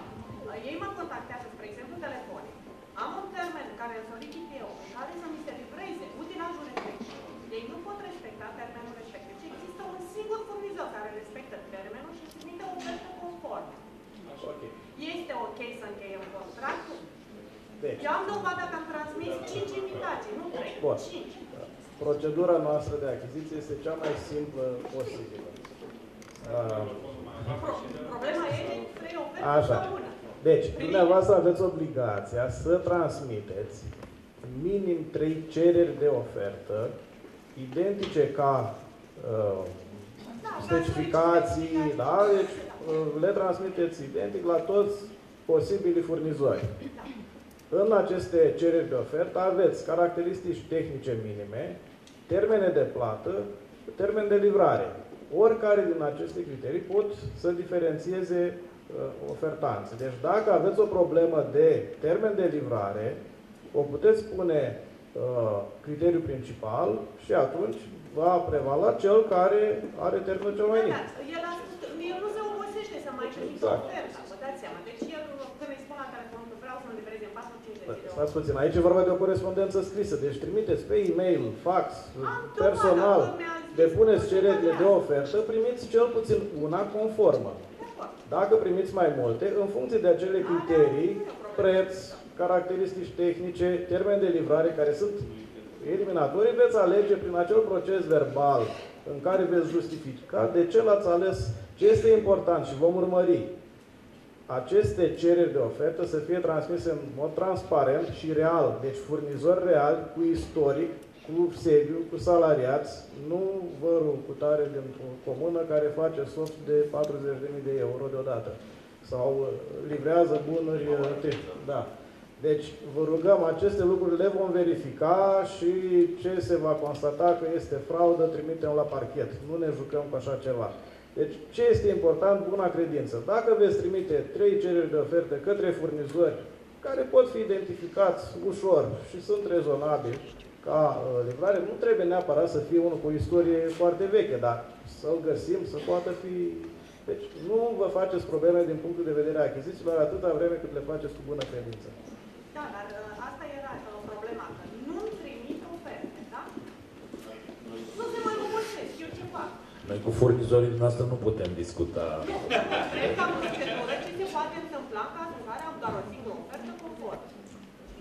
Uh, Ei mă contactează, spre exemplu, telefonic. Am un termen care îl solicit eu, în care să mi se livreze utilajul respectiv. Ei nu pot respecta termenul respectiv. Și există un singur furnizor care respectă termenul și îți trimite o ofertă conformă. Este ok să încheiem contractul? Deci. Eu am dovada că am transmis 5 invitații, nu 3, Bun. 5. Procedura noastră de achiziție este cea mai simplă posibilă. Uh, Problema e că 3 oferte Așa. sau una. Deci, dumneavoastră aveți obligația să transmiteți minim trei cereri de ofertă identice ca uh, specificații, da? Deci uh, le transmiteți identic la toți posibilii furnizori. În aceste cereri de ofertă aveți caracteristici tehnice minime, termene de plată, termen de livrare. Oricare din aceste criterii pot să diferențieze uh, ofertanții. Deci dacă aveți o problemă de termen de livrare, o puteți pune uh, criteriul principal și atunci va prevala cel care are termenul cel mai mic. El, a spus, el nu se obosește să mai trimită Exact. oferta, vă dați seama. Deci el, când îi spun la telefon că vreau să-mi Stați puțin, aici e vorba de o corespondență scrisă, deci trimiteți pe e-mail, fax, personal, depuneți cererile de ofertă, primiți cel puțin una conformă. Dacă primiți mai multe, în funcție de acele criterii, preț, caracteristici tehnice, termeni de livrare care sunt eliminatorii, veți alege prin acel proces verbal în care veți justifica de ce l-ați ales, ce este important și vom urmări aceste cereri de ofertă să fie transmise în mod transparent și real, deci furnizori reali cu istoric, cu sediu, cu salariați, nu vărul cu tare din comună care face soft de 40.000 de euro deodată sau uh, livrează bunuri. uh, Da. Deci vă rugăm, aceste lucruri le vom verifica și ce se va constata că este fraudă, trimitem la parchet. Nu ne jucăm cu așa ceva. Deci, ce este important? Buna credință. Dacă veți trimite trei cereri de oferte către furnizori care pot fi identificați ușor și sunt rezonabili ca uh, livrare, nu trebuie neapărat să fie unul cu o istorie foarte veche, dar să-l găsim, să poată fi... Deci, nu vă faceți probleme din punctul de vedere a achizițiilor atâta vreme cât le faceți cu bună credință. Da, dar uh, asta era uh, problema, că nu-mi trimit oferte, da? Nu se mai mulțumesc, eu ce fac? Noi cu furnizorii noastre nu putem discuta. Nu, cred că am procedură ce se poate întâmpla în cazul în care am doar o singură ofertă conform.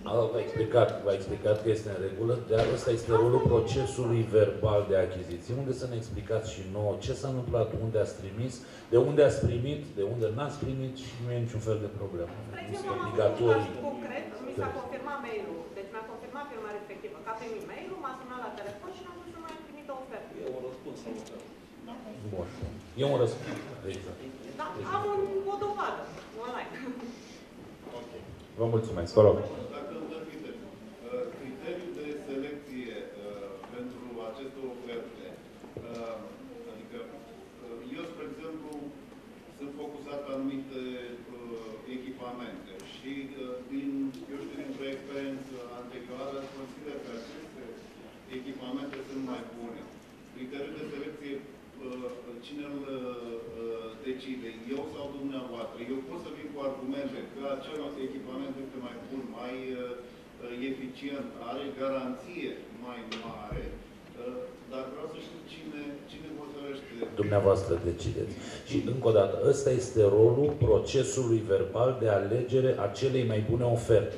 A, V-a explicat, v-a explicat că este în regulă, dar ăsta este rolul procesului verbal de achiziție, unde să ne explicați și nouă ce s-a întâmplat, unde ați trimis, de unde ați primit, de unde n-ați primit și nu e niciun fel de problemă. Spre Nu este exemplu, am avut un obligatorii. caz concret, mi s-a confirmat mail-ul, deci mi-a confirmat firma respectivă că a primit mail-ul, m-a sunat la telefon și n-am vrut să mai trimită ofertă. E un răspuns sau nu? Bun. E un răspuns. Exact. Da, am un, o dovadă online. Vă mulțumesc, vă rog. Dacă îmi permite, uh, criteriul de selecție uh, pentru aceste oferte, uh, adică uh, eu, spre exemplu, sunt focusat pe anumite uh, echipamente și din, eu știu, dintr-o experiență anterioară, consider că aceste echipamente sunt mai bune. Criteriul de selecție cine îl decide, eu sau dumneavoastră. Eu pot să vin cu argumente că acel echipament este mai bun, mai eficient, are garanție mai mare, dar vreau să știu cine, cine hotărăște. Dumneavoastră decideți. Și încă o dată, ăsta este rolul procesului verbal de alegere a celei mai bune oferte.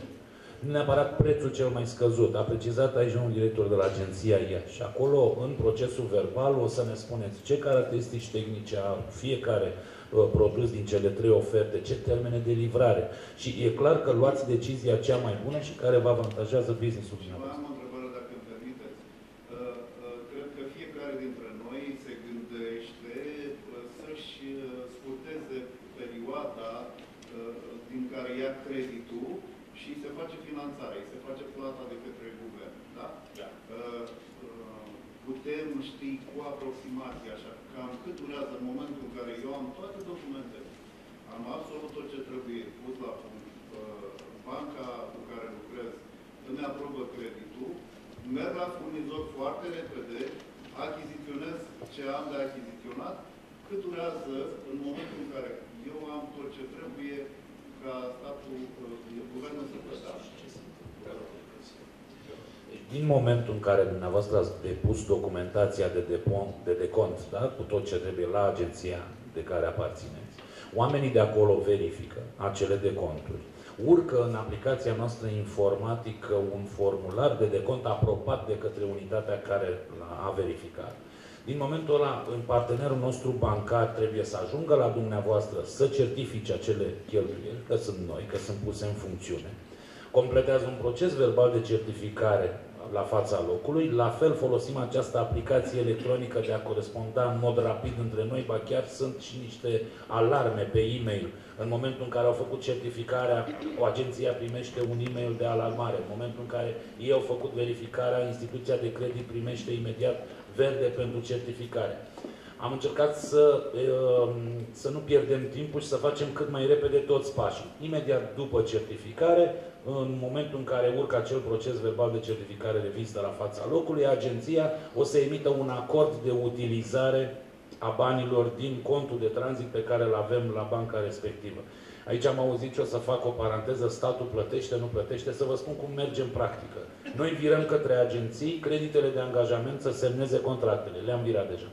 Nu neapărat prețul cel mai scăzut. A precizat aici un director de la agenția IA. Și acolo, în procesul verbal, o să ne spuneți ce caracteristici tehnice a fiecare uh, produs din cele trei oferte, ce termene de livrare. Și e clar că luați decizia cea mai bună și care vă avantajează business-ul dumneavoastră. Am o întrebare, dacă îmi permiteți. Uh, uh, Cred că fiecare dintre noi se gândește uh, să-și uh, scurteze perioada uh, din care ia creditul și se face finanțarea, se face plata de către guvern. Da? Da. Putem ști cu aproximație, așa, cam cât durează în momentul în care eu am toate documentele, am absolut tot ce trebuie pus la punct, uh, banca cu care lucrez îmi aprobă creditul, merg la furnizor foarte repede, achiziționez ce am de achiziționat, cât durează în momentul în care eu am tot ce trebuie ca statul, uh, guvernul să plătească. Din momentul în care dumneavoastră ați depus documentația de, depon, de decont, da? cu tot ce trebuie la agenția de care aparțineți, oamenii de acolo verifică acele deconturi, urcă în aplicația noastră informatică un formular de decont aprobat de către unitatea care a verificat. Din momentul ăla, în partenerul nostru bancar trebuie să ajungă la dumneavoastră să certifice acele cheltuieli, că sunt noi, că sunt puse în funcțiune. Completează un proces verbal de certificare la fața locului. La fel folosim această aplicație electronică de a coresponda în mod rapid între noi, ba chiar sunt și niște alarme pe e-mail. În momentul în care au făcut certificarea, o agenția primește un e-mail de alarmare. În momentul în care ei au făcut verificarea, instituția de credit primește imediat verde pentru certificare. Am încercat să, să nu pierdem timpul și să facem cât mai repede toți pașii. Imediat după certificare, în momentul în care urcă acel proces verbal de certificare de vizită la fața locului, agenția o să emită un acord de utilizare a banilor din contul de tranzit pe care îl avem la banca respectivă. Aici am auzit și o să fac o paranteză, statul plătește, nu plătește, să vă spun cum merge în practică. Noi virăm către agenții creditele de angajament să semneze contractele, le-am virat deja.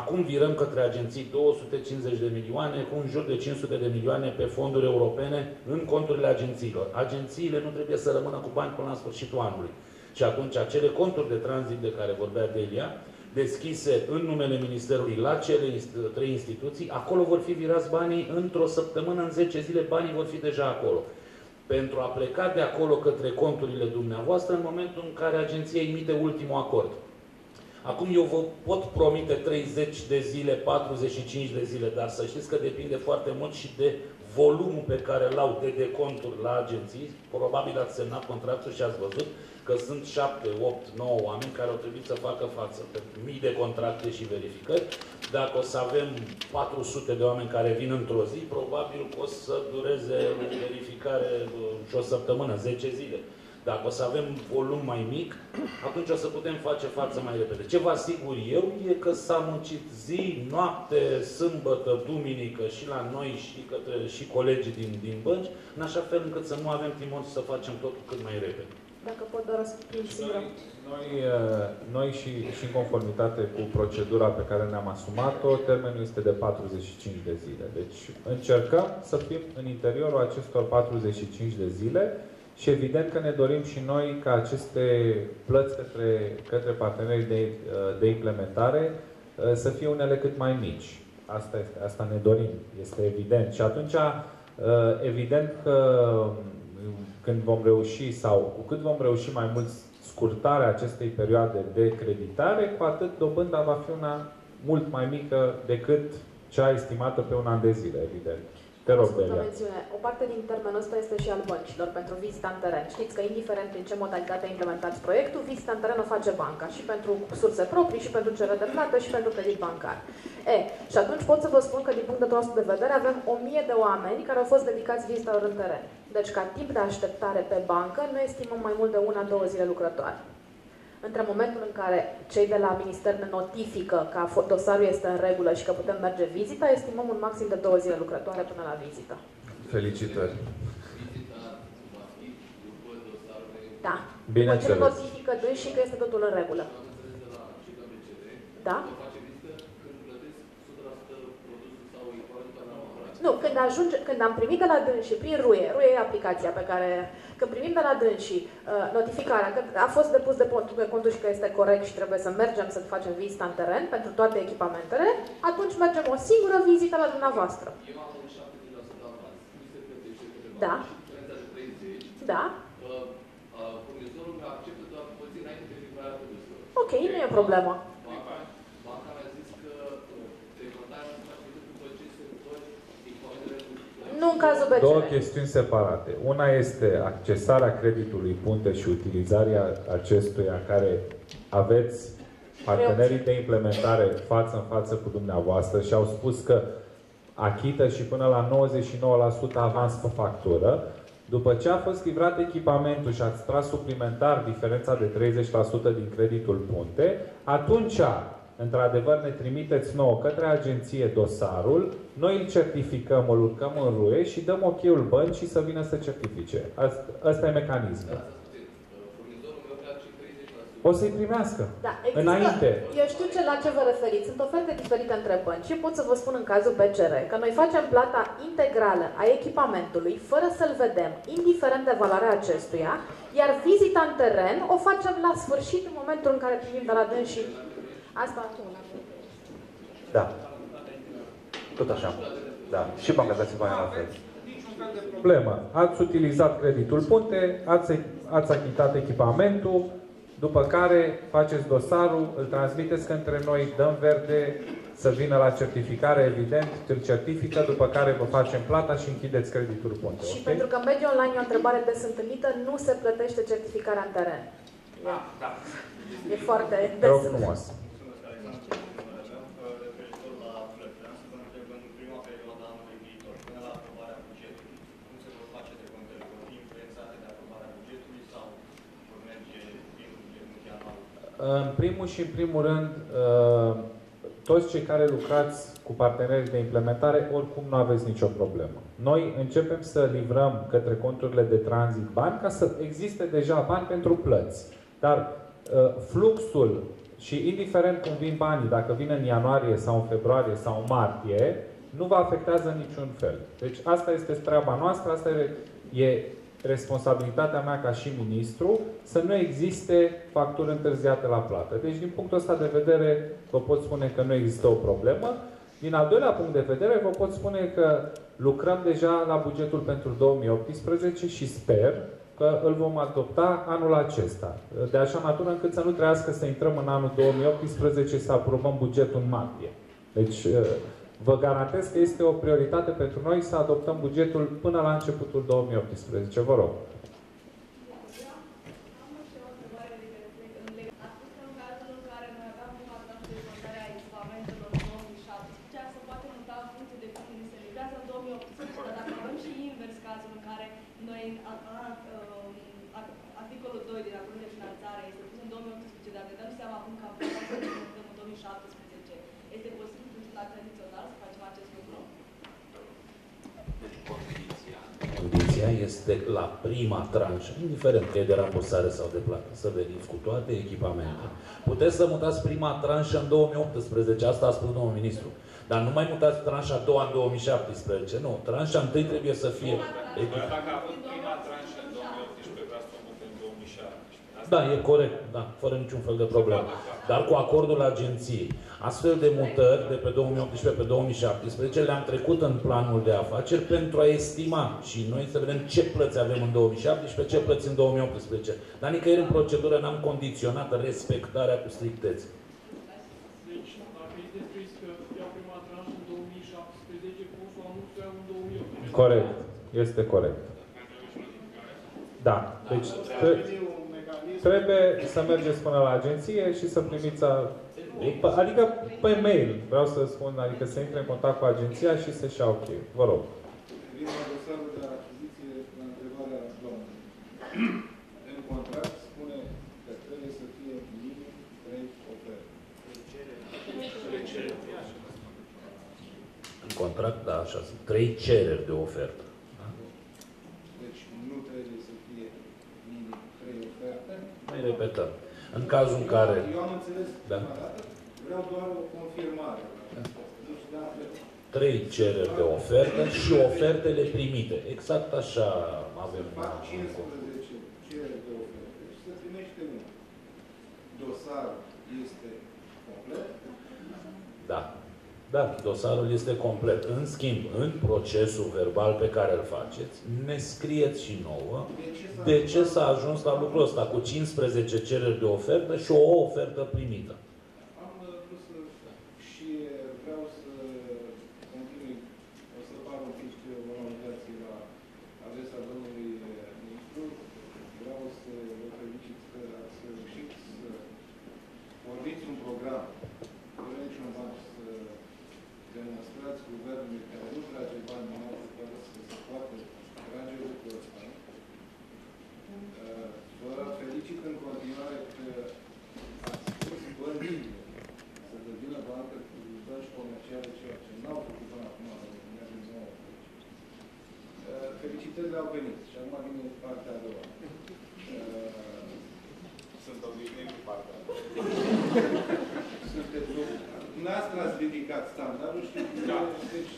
Acum virăm către agenții 250 de milioane, cu un jur de 500 de milioane pe fonduri europene în conturile agențiilor. Agențiile nu trebuie să rămână cu bani până la sfârșitul anului. Și atunci acele conturi de tranzit de care vorbea Delia, deschise în numele Ministerului la cele trei instituții, acolo vor fi virați banii într-o săptămână, în 10 zile, banii vor fi deja acolo. Pentru a pleca de acolo către conturile dumneavoastră în momentul în care agenția emite ultimul acord. Acum eu vă pot promite 30 de zile, 45 de zile, dar să știți că depinde foarte mult și de volumul pe care îl au de deconturi la agenții. Probabil ați semnat contractul și ați văzut că sunt 7, 8, 9 oameni care au trebuit să facă față pe mii de contracte și verificări. Dacă o să avem 400 de oameni care vin într-o zi, probabil că o să dureze verificare uh, și o săptămână, 10 zile. Dacă o să avem volum mai mic, atunci o să putem face față mai repede. Ce vă asigur eu e că s-a muncit zi, noapte, sâmbătă, duminică și la noi și, către, și colegii din, din bănci, în așa fel încât să nu avem timp să facem totul cât mai repede. Dacă pot doar să Noi, noi, uh, noi și, și în conformitate cu procedura pe care ne-am asumat-o, termenul este de 45 de zile. Deci încercăm să fim în interiorul acestor 45 de zile și evident că ne dorim și noi ca aceste plăți către, către partenerii de, uh, de implementare uh, să fie unele cât mai mici. Asta, este, asta ne dorim, este evident. Și atunci, uh, evident că um, când vom reuși sau cu cât vom reuși mai mult scurtarea acestei perioade de creditare, cu atât dobânda va fi una mult mai mică decât cea estimată pe un an de zile, evident. Te rog, Belia. mențiune. O parte din termenul ăsta este și al băncilor pentru vizita în teren. Știți că indiferent în ce modalitate implementați proiectul, vizita în teren o face banca și pentru surse proprii, și pentru cerere de plată, și pentru credit bancar. E, și atunci pot să vă spun că din punctul nostru de vedere avem o mie de oameni care au fost dedicați vizitelor în teren. Deci ca timp de așteptare pe bancă, nu estimăm mai mult de una-două zile lucrătoare între momentul în care cei de la minister ne notifică că dosarul este în regulă și că putem merge vizita, estimăm un maxim de două zile lucrătoare până la vizită. Felicitări! Da. Bine După ce ne notifică și că este totul în regulă. Da? Nu, când, ajunge, când am primit de la dânsii, prin RUE, RUE e aplicația pe care, când primim de la dânsii uh, notificarea că a fost depus de contul, de contul și că este corect și trebuie să mergem să facem vizita în teren pentru toate echipamentele, atunci mergem o singură vizită la dumneavoastră. Da. Da. Ok, nu e problemă. Nu în cazul BCR. Două chestiuni separate. Una este accesarea creditului punte și utilizarea acestuia care aveți partenerii de implementare față în față cu dumneavoastră și au spus că achită și până la 99% avans pe factură. După ce a fost livrat echipamentul și ați tras suplimentar diferența de 30% din creditul punte, atunci într-adevăr ne trimiteți nouă către agenție dosarul, noi îl certificăm, îl urcăm în RUE și dăm ok-ul băncii să vină să certifice. Asta, asta e mecanismul. O să-i primească. Da, există, Înainte. Eu știu ce, la ce vă referiți. Sunt oferte diferite între bănci și pot să vă spun în cazul BCR că noi facem plata integrală a echipamentului fără să-l vedem, indiferent de valoarea acestuia, iar vizita în teren o facem la sfârșit, în momentul în care primim de la dânsi Asta Da. Tot așa. Da. Și Banca Transilvania la fel. Problemă. Ați utilizat creditul punte, ați, ați achitat echipamentul, după care faceți dosarul, îl transmiteți către noi, dăm verde, să vină la certificare, evident, îl certifică, după care vă facem plata și închideți creditul punte. Și okay? pentru că în mediul online e o întrebare des întâlnită, nu se plătește certificarea în teren. Ah, da. E foarte des. Rog frumos. În primul și în primul rând, uh, toți cei care lucrați cu partenerii de implementare, oricum nu aveți nicio problemă. Noi începem să livrăm către conturile de tranzit bani ca să existe deja bani pentru plăți. Dar uh, fluxul Și indiferent cum vin banii, dacă vin în ianuarie sau în februarie sau în martie, nu vă afectează în niciun fel. Deci asta este treaba noastră, asta e, e responsabilitatea mea ca și ministru să nu existe facturi întârziate la plată. Deci din punctul ăsta de vedere vă pot spune că nu există o problemă. Din al doilea punct de vedere vă pot spune că lucrăm deja la bugetul pentru 2018 și sper că îl vom adopta anul acesta. De așa natură încât să nu trebuiască să intrăm în anul 2018 să aprobăm bugetul în martie. Deci Vă garantez că este o prioritate pentru noi să adoptăm bugetul până la începutul 2018. Vă rog. Este la prima tranșă, indiferent că e de rambursare sau de plată, să veniți cu toate echipamentele. Puteți să mutați prima tranșă în 2018, asta a spus domnul ministru. Dar nu mai mutați tranșa a doua în 2017, nu. Tranșa întâi trebuie să fie... Dacă avem prima tranșă în 2018, vreau să o în 2017. Da, e corect, da, fără niciun fel de problemă. Dar cu acordul agenției. Astfel de mutări de pe 2018 pe 2017 le-am trecut în planul de afaceri pentru a estima și noi să vedem ce plăți avem în 2017, ce plăți în 2018. Dar nicăieri în procedură n-am condiționat respectarea cu strictețe. Deci, dacă este scris că ia prima tranșă în 2017, cum să anunțe în 2018? Corect. Este corect. Da. Deci trebuie să mergeți până la agenție și să primiți Adică pe mail, vreau să spun, adică să intre în contact cu agenția și să-și ia ok. Vă rog. Vin la dosarul de achiziție la întrebarea doamnei. În contract spune că trebuie să fie minim 3 oferte. În contract, da, așa sunt. Trei cereri de ofertă. Deci nu trebuie să fie minim 3 oferte. Mai repetăm. În cazul în care... Eu am înțeles da. vreau doar o confirmare. Trei cereri de ofertă și ofertele primite. Exact așa avem. Fac 15 cereri de ofertă și se primește unul. Dosarul este complet? Da. Da, dosarul este complet. În schimb, în procesul verbal pe care îl faceți, ne scrieți și nouă de ce s-a ajuns la lucrul ăsta cu 15 cereri de ofertă și o ofertă primită. Am vrut să și vreau să continui, o să fac un pic o nominație la adresa domnului ministru. Vreau să vă felicit că ați reușit să vorbiți un program demonstrați guvernului care nu trage bani în altă fără să se poată trage lucrul ăsta. Uh, vă felicit în continuare că ați spus băncile să devină bancă cu bănci comerciale, ceea ce n-au făcut până acum, mergem nouă. Uh, felicitările au venit și acum vine partea a doua. Uh, Sunt obișnuit cu partea a doua. Sunteți dumneavoastră ați ridicat standardul și da. deci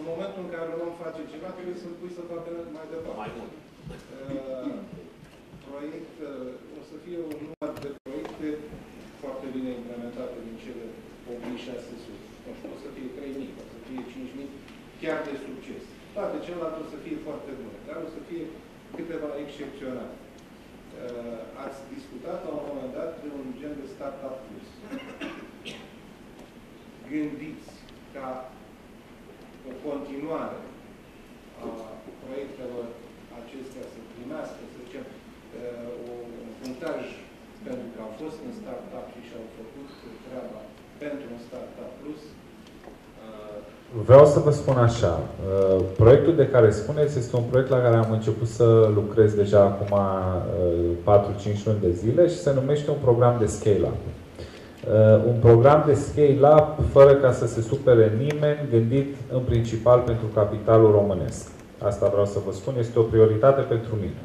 în momentul în care un om face ceva, trebuie să-l pui să facă mai departe. Mai mult. Uh, proiect, uh, o să fie un număr de proiecte foarte bine implementate din cele 8600. Nu știu, o să fie 3000, o să fie 5000, chiar de succes. Toate celelalte o să fie foarte bune, dar o să fie câteva excepționale. Uh, ați discutat la un moment dat de un gen de startup plus gândiți ca o continuare a proiectelor acestea să primească, să zicem, uh, un punctaj pentru că au fost în startup și și-au făcut treaba pentru un startup plus, uh, Vreau să vă spun așa, uh, proiectul de care spuneți este un proiect la care am început să lucrez deja acum 4-5 luni de zile și se numește un program de scale-up. Uh, un program de scale-up fără ca să se supere nimeni, gândit în principal pentru capitalul românesc. Asta vreau să vă spun, este o prioritate pentru mine.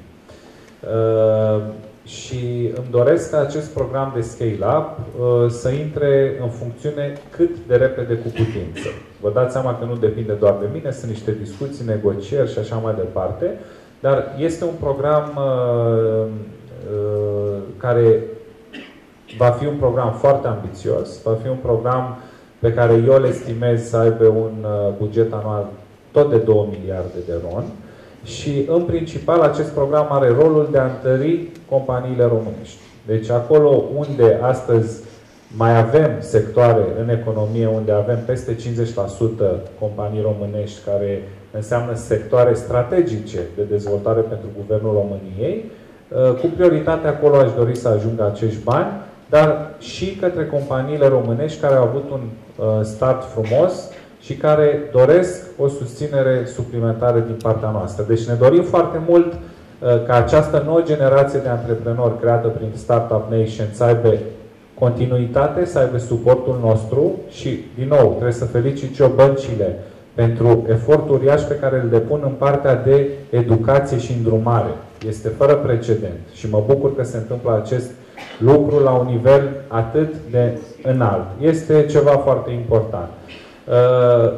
Uh, și îmi doresc ca acest program de scale-up uh, să intre în funcțiune cât de repede cu putință. Vă dați seama că nu depinde doar de mine, sunt niște discuții, negocieri și așa mai departe, dar este un program uh, uh, care va fi un program foarte ambițios, va fi un program pe care eu îl estimez să aibă un uh, buget anual tot de 2 miliarde de RON și în principal acest program are rolul de a întări companiile românești. Deci acolo unde astăzi mai avem sectoare în economie unde avem peste 50% companii românești care înseamnă sectoare strategice de dezvoltare pentru Guvernul României, uh, cu prioritate acolo aș dori să ajungă acești bani, dar și către companiile românești care au avut un uh, start frumos și care doresc o susținere suplimentară din partea noastră. Deci ne dorim foarte mult uh, ca această nouă generație de antreprenori creată prin Startup Nation să aibă continuitate, să aibă suportul nostru și, din nou, trebuie să felicit eu băncile pentru efortul uriaș pe care îl depun în partea de educație și îndrumare. Este fără precedent și mă bucur că se întâmplă acest lucru la un nivel atât de înalt. Este ceva foarte important. Uh,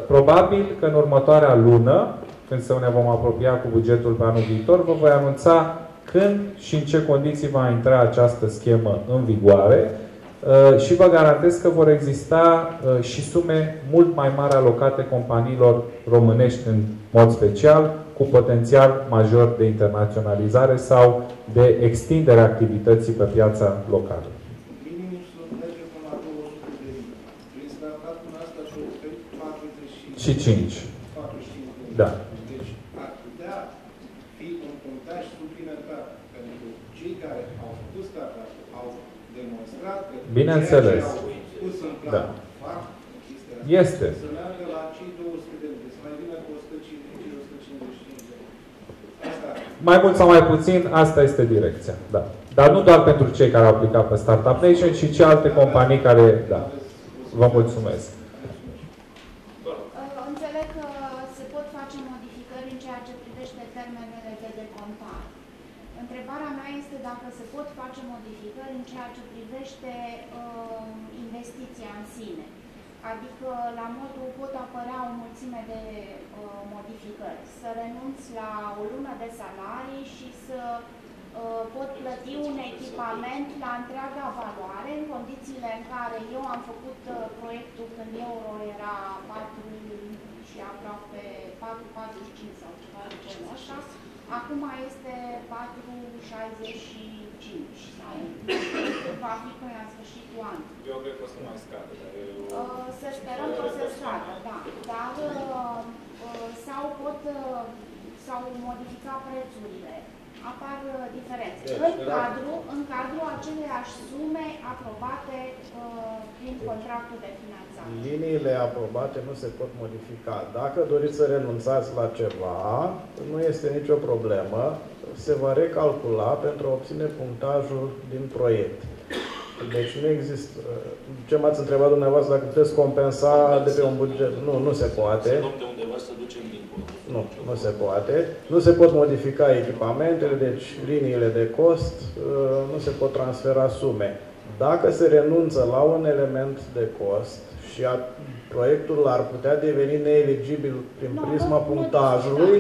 probabil că în următoarea lună, când să ne vom apropia cu bugetul pe anul viitor, vă voi anunța când și în ce condiții va intra această schemă în vigoare uh, și vă garantez că vor exista uh, și sume mult mai mari alocate companiilor românești în mod special, cu potențial major de internaționalizare sau de extindere a activității pe piața locală. și 5. Da. Deci ar putea fi un punctaj suplimentar pentru cei care au făcut startup, au demonstrat că Bineînțeles. ceea ce au spus în plan Da. fac chestia asta, Este. să meargă la cei 200 de lei, să mai vină cu 150, 155 de lei. Asta Mai mult sau mai puțin, asta este direcția. Da. Dar nu doar pentru cei care au aplicat pe Startup Nation, ci și alte companii care... Da. Vă mulțumesc. Uh, Înțeleg că se pot face modificări în ceea ce privește termenele de decontare. Întrebarea mea este dacă se pot face modificări în ceea ce privește uh, investiția în sine. Adică, la modul, pot apărea o mulțime de uh, modificări. Să renunț la o lună de salarii și să uh, pot plăti un echipament la întreaga valoare, în condițiile în care eu am făcut uh, proiectul când euro era 4 și aproape 4,45 sau ceva de genul ăsta, acum este 4,65 sau cât va fi până la sfârșitul anului. Eu cred că o să mai scadă, dar eu... Uh, Să sperăm că o să scadă, da. Dar uh, uh, sau pot uh, sau modifica prețurile. Apar uh, diferențe. Deci, În da. cadrul, în cadrul aceleiași sume aprobate uh, prin contractul de finanțare. Liniile aprobate nu se pot modifica. Dacă doriți să renunțați la ceva, nu este nicio problemă. Se va recalcula pentru a obține punctajul din proiect. Deci nu există... Ce m-ați întrebat dumneavoastră, dacă puteți compensa de pe un buget? Nu, nu se poate. Luăm de undeva să ducem dincolo. Nu, nu se poate. Nu se pot modifica echipamentele, deci liniile de cost, uh, nu se pot transfera sume. Dacă se renunță la un element de cost și a, proiectul ar putea deveni neeligibil prin prisma punctajului,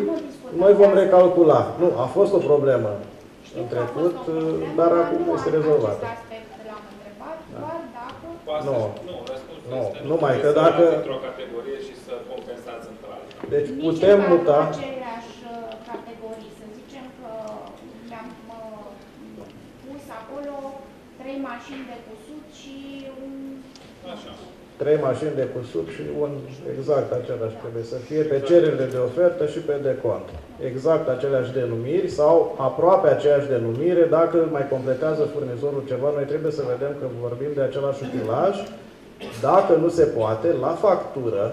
noi vom recalcula. Nu, a fost o problemă în trecut, uh, dar acum este rezolvată. Acest aspect l-am întrebat, Da. doar dacă Nu, Nu, răspunsul nu, este numai că trebuie să dacă... luați într-o categorie și să compensați într-alta. Deci nici putem în cadrul muta... aceleași uh, categorii. Să zicem că le-am uh, pus acolo trei mașini de cusut și un... Așa. trei mașini de cusut și un exact același trebuie să fie pe cererile de ofertă și pe decont. Exact aceleași denumiri sau aproape aceeași denumire. Dacă mai completează furnizorul ceva, noi trebuie să vedem că vorbim de același utilaj. Dacă nu se poate, la factură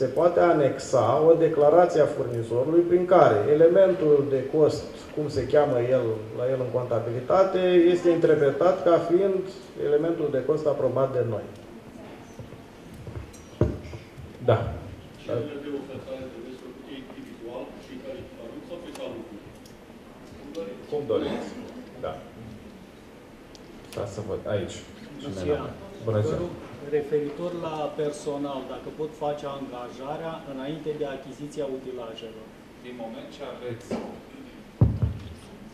se poate anexa o declarație a furnizorului prin care elementul de cost, cum se cheamă el la el în contabilitate, este interpretat ca fiind elementul de cost aprobat de noi. Da. Cererile de ofertare trebuie să fie individual și care echipament sau pe calcul? Cum doriți. Da. Ca să văd. Aici. Bună Cineva. ziua. Bună ziua. Vă rog, Referitor la personal, dacă pot face angajarea înainte de achiziția utilajelor. Din moment ce aveți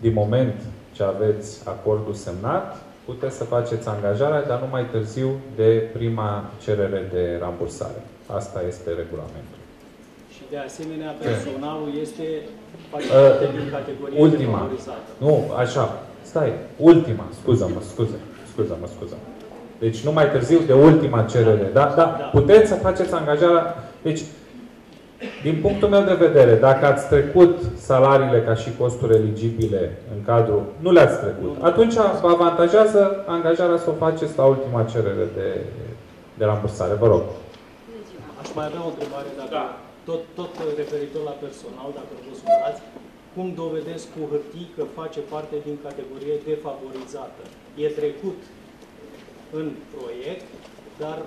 Din moment ce aveți acordul semnat, puteți să faceți angajarea, dar nu mai târziu de prima cerere de rambursare. Asta este regulamentul. Și de asemenea, personalul este face Uh, parte din categorie ultima. defavorizată. Nu, așa. Stai. Ultima. Scuză-mă, scuză. Scuză-mă, scuză Deci nu mai târziu de ultima cerere. Da, da. Puteți să faceți angajarea. Deci, din punctul meu de vedere, dacă ați trecut salariile ca și costuri eligibile în cadrul, nu le-ați trecut, atunci vă avantajează angajarea să o faceți la ultima cerere de, de rambursare. Vă rog. Aș mai avea o întrebare, dacă da. tot, tot referitor la personal, dacă vă supărați, cum dovedesc cu hârtii că face parte din categorie defavorizată? E trecut în proiect, dar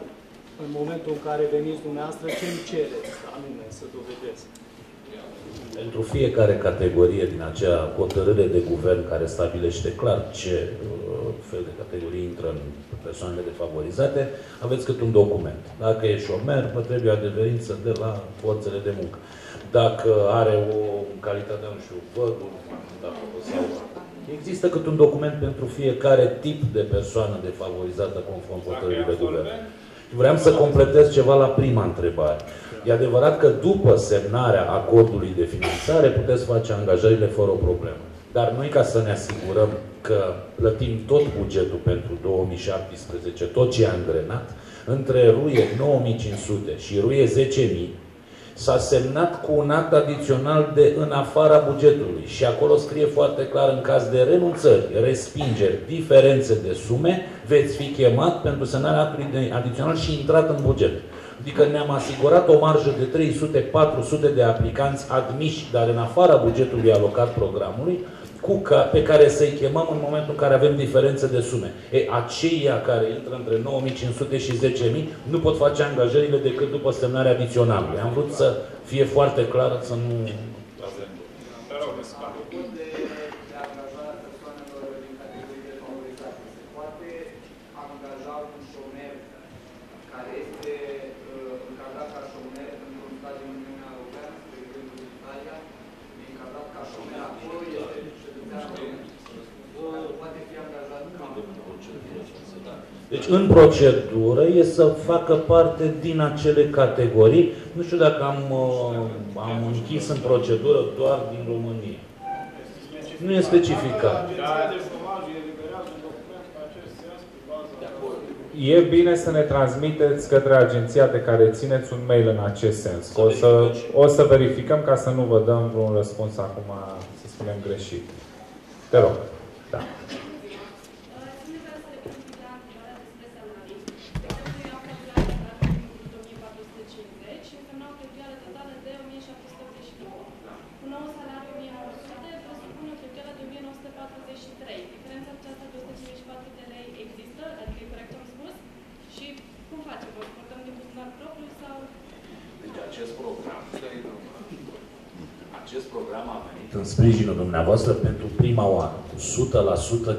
în momentul în care veniți dumneavoastră, ce îmi cereți anume să dovedesc? Pentru fiecare categorie din acea hotărâre de guvern care stabilește clar ce uh, fel de categorie intră în persoanele defavorizate, aveți cât un document. Dacă e șomer, vă trebuie adeverință de la forțele de muncă. Dacă are o calitate, nu știu, vădul, dacă sau Există cât un document pentru fiecare tip de persoană defavorizată conform hotărârii de guvern. Vreau să completez ceva la prima întrebare. E adevărat că după semnarea acordului de finanțare puteți face angajările fără o problemă. Dar noi, ca să ne asigurăm că plătim tot bugetul pentru 2017, tot ce e angrenat, între ruie 9500 și ruie 10.000, s-a semnat cu un act adițional de în afara bugetului și acolo scrie foarte clar în caz de renunțări, respingeri, diferențe de sume, veți fi chemat pentru semnarea actului de adițional și intrat în buget. Adică ne-am asigurat o marjă de 300-400 de aplicanți admiși, dar în afara bugetului alocat programului, cu ca, pe care să-i chemăm în momentul în care avem diferențe de sume. E, aceia care intră între 9500 și 10.000 nu pot face angajările decât după semnarea adiționalului. Am vrut să fie foarte clar, să nu... Deci, în procedură, e să facă parte din acele categorii. Nu știu dacă am, uh, am închis în procedură doar din România. Nu e specificat. E bine să ne transmiteți către agenția de care țineți un mail în acest sens. O să, o să verificăm ca să nu vă dăm vreun răspuns acum, să spunem, greșit. Te rog. Da. Deci acest program, acest program a venit în sprijinul dumneavoastră pentru prima oară, cu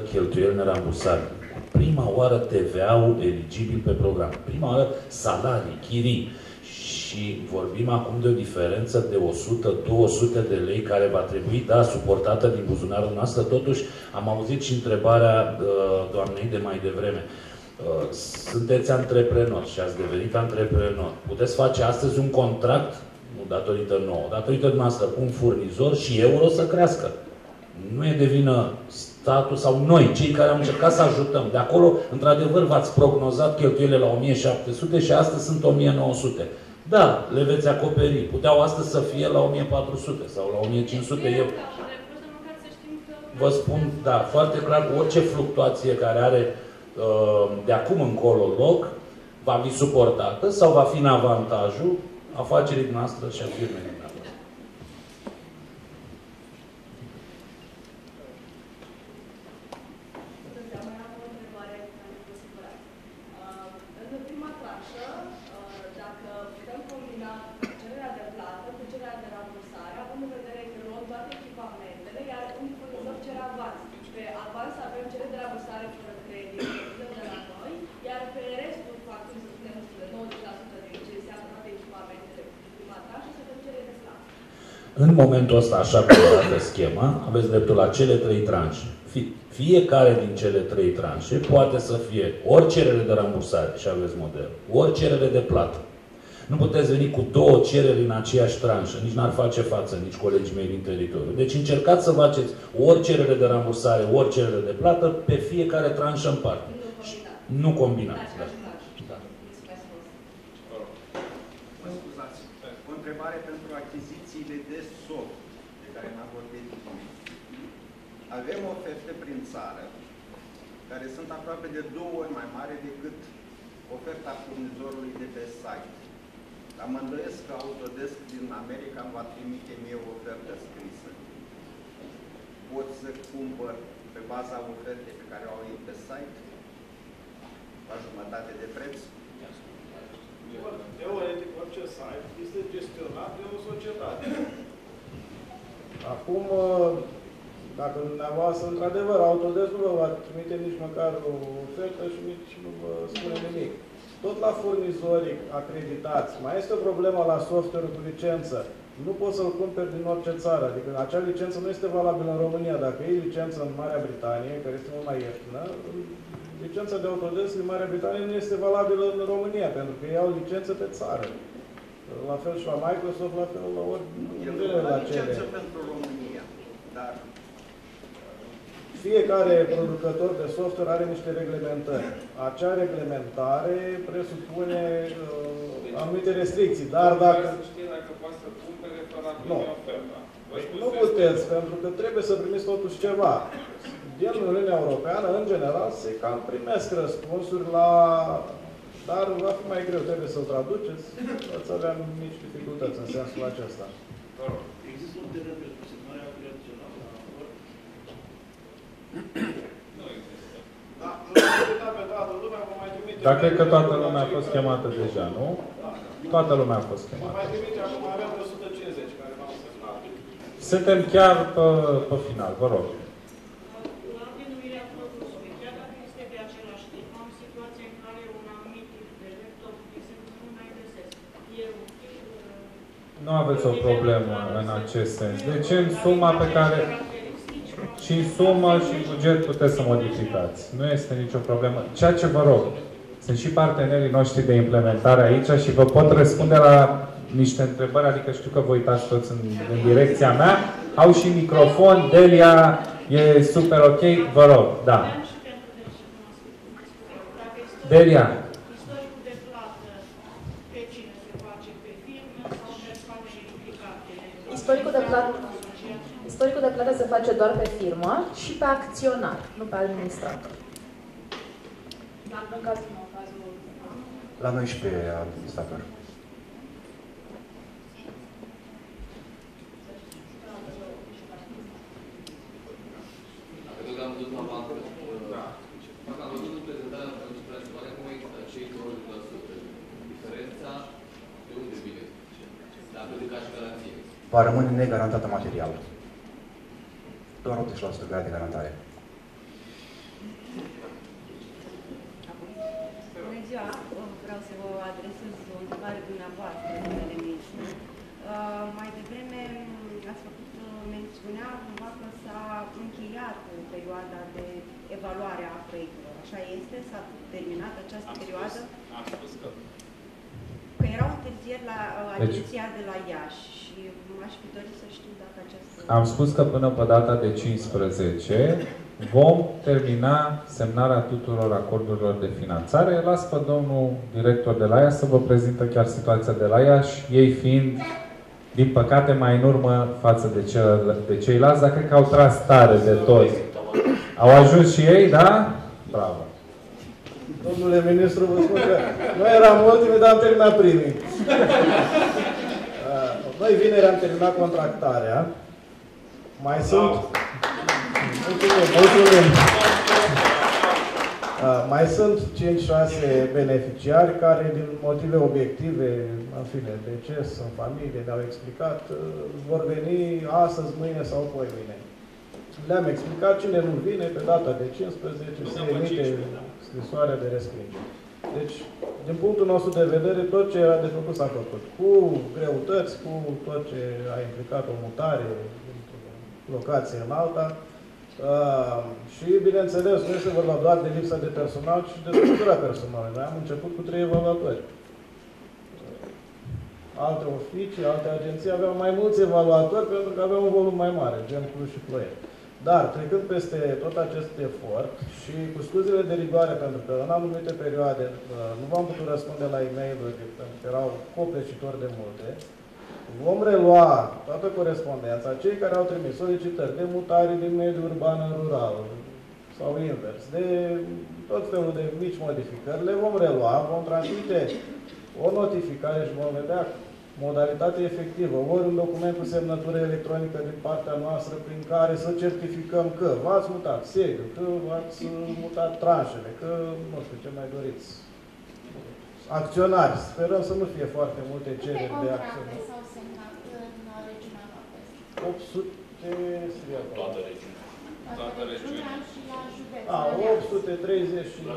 100% cheltuieli nerambursabile. Cu prima oară TVA-ul eligibil pe program. Prima oară salarii, chirii. Și vorbim acum de o diferență de 100-200 de lei care va trebui, da, suportată din buzunarul noastră. Totuși, am auzit și întrebarea uh, doamnei de mai devreme. Uh, sunteți antreprenor și ați devenit antreprenor. Puteți face astăzi un contract, nu datorită nouă, datorită noastră, cu un furnizor și euro să crească. Nu e de vină statul sau noi, cei care am încercat să ajutăm. De acolo, într-adevăr, v-ați prognozat cheltuielile la 1700 și astăzi sunt 1900. Da, le veți acoperi. Puteau astăzi să fie la 1400 sau la 1500. Eu vă spun, da, foarte clar, cu orice fluctuație care are uh, de acum încolo loc, va fi suportată sau va fi în avantajul afacerii noastre și a firmei dumneavoastră. În prima tranșă, dacă putem combina cererea de plată cu cererea de rambursare, având în vedere că luăm toate echipamentele, iar un furnizor cere avans. Pe avans avem cerere de rambursare fără credit, În momentul ăsta, așa cum arată schema, aveți dreptul la cele trei tranșe. Fie- Fiecare din cele trei tranșe poate să fie ori cerere de rambursare, și aveți model, ori cerere de plată. Nu puteți veni cu două cereri în aceeași tranșă, nici n-ar face față nici colegii mei din teritoriu. Deci încercați să faceți ori cerere de rambursare, ori cerere de plată pe fiecare tranșă în parte. Nu combinați. Da. Da. Mă scuzați, o întrebare pentru achizițiile de soft, de care n-am vorbit nimeni. Avem oferte prin țară care sunt aproape de două ori mai mari decât oferta furnizorului de pe site. Dar mă îndoiesc că Autodesk din America îmi va trimite mie o ofertă scrisă. Pot să cumpăr pe baza ofertei pe care o au ei pe site la jumătate de preț? Teoretic, orice site este gestionat de o societate. Acum, dacă dumneavoastră, într-adevăr, Autodesk nu vă va trimite nici măcar o ofertă și nici nu vă spune nimic. Tot la furnizorii acreditați, mai este o problemă la software cu licență. Nu poți să-l cumperi din orice țară, adică acea licență nu este valabilă în România. Dacă iei licență în Marea Britanie, care este mult mai ieftină, licența de Autodesk din Marea Britanie nu este valabilă în România, pentru că ei au licență pe țară. La fel și la Microsoft, la fel la ori Eu în nu genere am la licență cele. pentru România, dar Fiecare producător de software are niște reglementări. Acea reglementare presupune uh, anumite restricții, dar dacă... Să știe dacă poate să cumpere fără a Nu. primi oferta. Vă spun Nu să puteți, pentru că trebuie să primiți totuși ceva. Din Uniunea Europeană, în general, se cam primesc răspunsuri la... Dar va fi mai greu, trebuie să-l traduceți. Ați avea mici dificultăți în sensul acesta. Există un teren pentru semnarea operațională a acord? Nu există. Da, nu pe toată lumea, vă mai trimite... Dar cred că toată lumea a fost chemată deja, nu? Toată lumea a fost Vă chemată. mai trimite, acum avem vreo 150 care v-au semnat. Suntem chiar pe, pe final, vă rog. La denumirea produsului, chiar dacă este de același tip, am situația în care un anumit tip de laptop, de exemplu, nu mai găsesc. Eu, Nu aveți o problemă în acest sens. Deci în suma pe care și în sumă și în buget puteți să modificați. Nu este nicio problemă. Ceea ce vă rog, sunt și partenerii noștri de implementare aici și vă pot răspunde la niște întrebări, adică știu că vă uitați toți în, în direcția mea. Au și microfon, Delia e super ok, vă rog, da. Delia, istoricul de plată Istoricul de plată, istoricul de plată se face doar pe firmă și pe acționar, nu pe administrator. Dar în cazul meu, în cazul La noi și pe administrator. Pentru că am văzut la bancă, da. Dacă am văzut în prezentarea pentru prezentare cum există cei 20%. Diferența de unde vine? Dacă de ca și garanție. Va rămâne negarantată material. Doar 80% grad de garantare. Bună ziua! Vreau să vă adresez o întrebare dumneavoastră, domnule ministru. Uh, Mai devreme m, ați făcut uh, mențiunea cumva că s-a încheiat perioada de evaluare a proiectelor. Așa este? S-a terminat această perioadă? Am spus că Că erau întârzieri la uh, Deci- agenția de la Iași și m-aș fi dorit să știu dacă această... Am spus că până pe data de 15 vom termina semnarea tuturor acordurilor de finanțare. Las pe domnul director de la Iași să vă prezintă chiar situația de la Iași, ei fiind, din păcate, mai în urmă față de, cel, de ceilalți, dar cred că au tras tare de toți. Au ajuns și ei, da? Bravo! Domnule ministru, vă spun că noi eram ultimii, dar am terminat primii. Uh, Noi vineri am terminat contractarea. Mai sunt... Mulțumim, mulțumim. Uh, Mai sunt 5-6 beneficiari care, din motive obiective, în fine, deces, în familie, ne-au explicat, uh, vor veni astăzi, mâine sau poi mâine. Le-am explicat cine nu vine, pe data de 15 se emite scrisoarea de respingere. Deci, din punctul nostru de vedere, tot ce era de făcut s-a făcut. Cu greutăți, cu tot ce a implicat o mutare dintr-o locație în alta. Uh, și, bineînțeles, nu este vorba doar de lipsa de personal, ci de structura personalului. Noi am început cu trei evaluatori. Alte oficii, alte agenții aveau mai mulți evaluatori pentru că aveau un volum mai mare, gen Cluj și Ploiești. Dar, trecând peste tot acest efort și cu scuzele de rigoare, pentru că în anumite perioade uh, nu v-am putut răspunde la e mail pentru că erau copleșitori de multe, vom relua toată corespondența, cei care au trimis solicitări de mutare din mediul urban în rural, sau invers, de tot felul de mici modificări, le vom relua, vom transmite o notificare și vom vedea modalitate efectivă, ori un document cu semnătură electronică din partea noastră prin care să certificăm că v-ați mutat sediul, că v-ați mutat tranșele, că nu știu ce mai doriți. Acționari. Sperăm să nu fie foarte multe cereri de acționari. s-au semnat în regiunea nord-est? 800... Toată regiunea. Toată regiunea și la județ. A, 830 și... La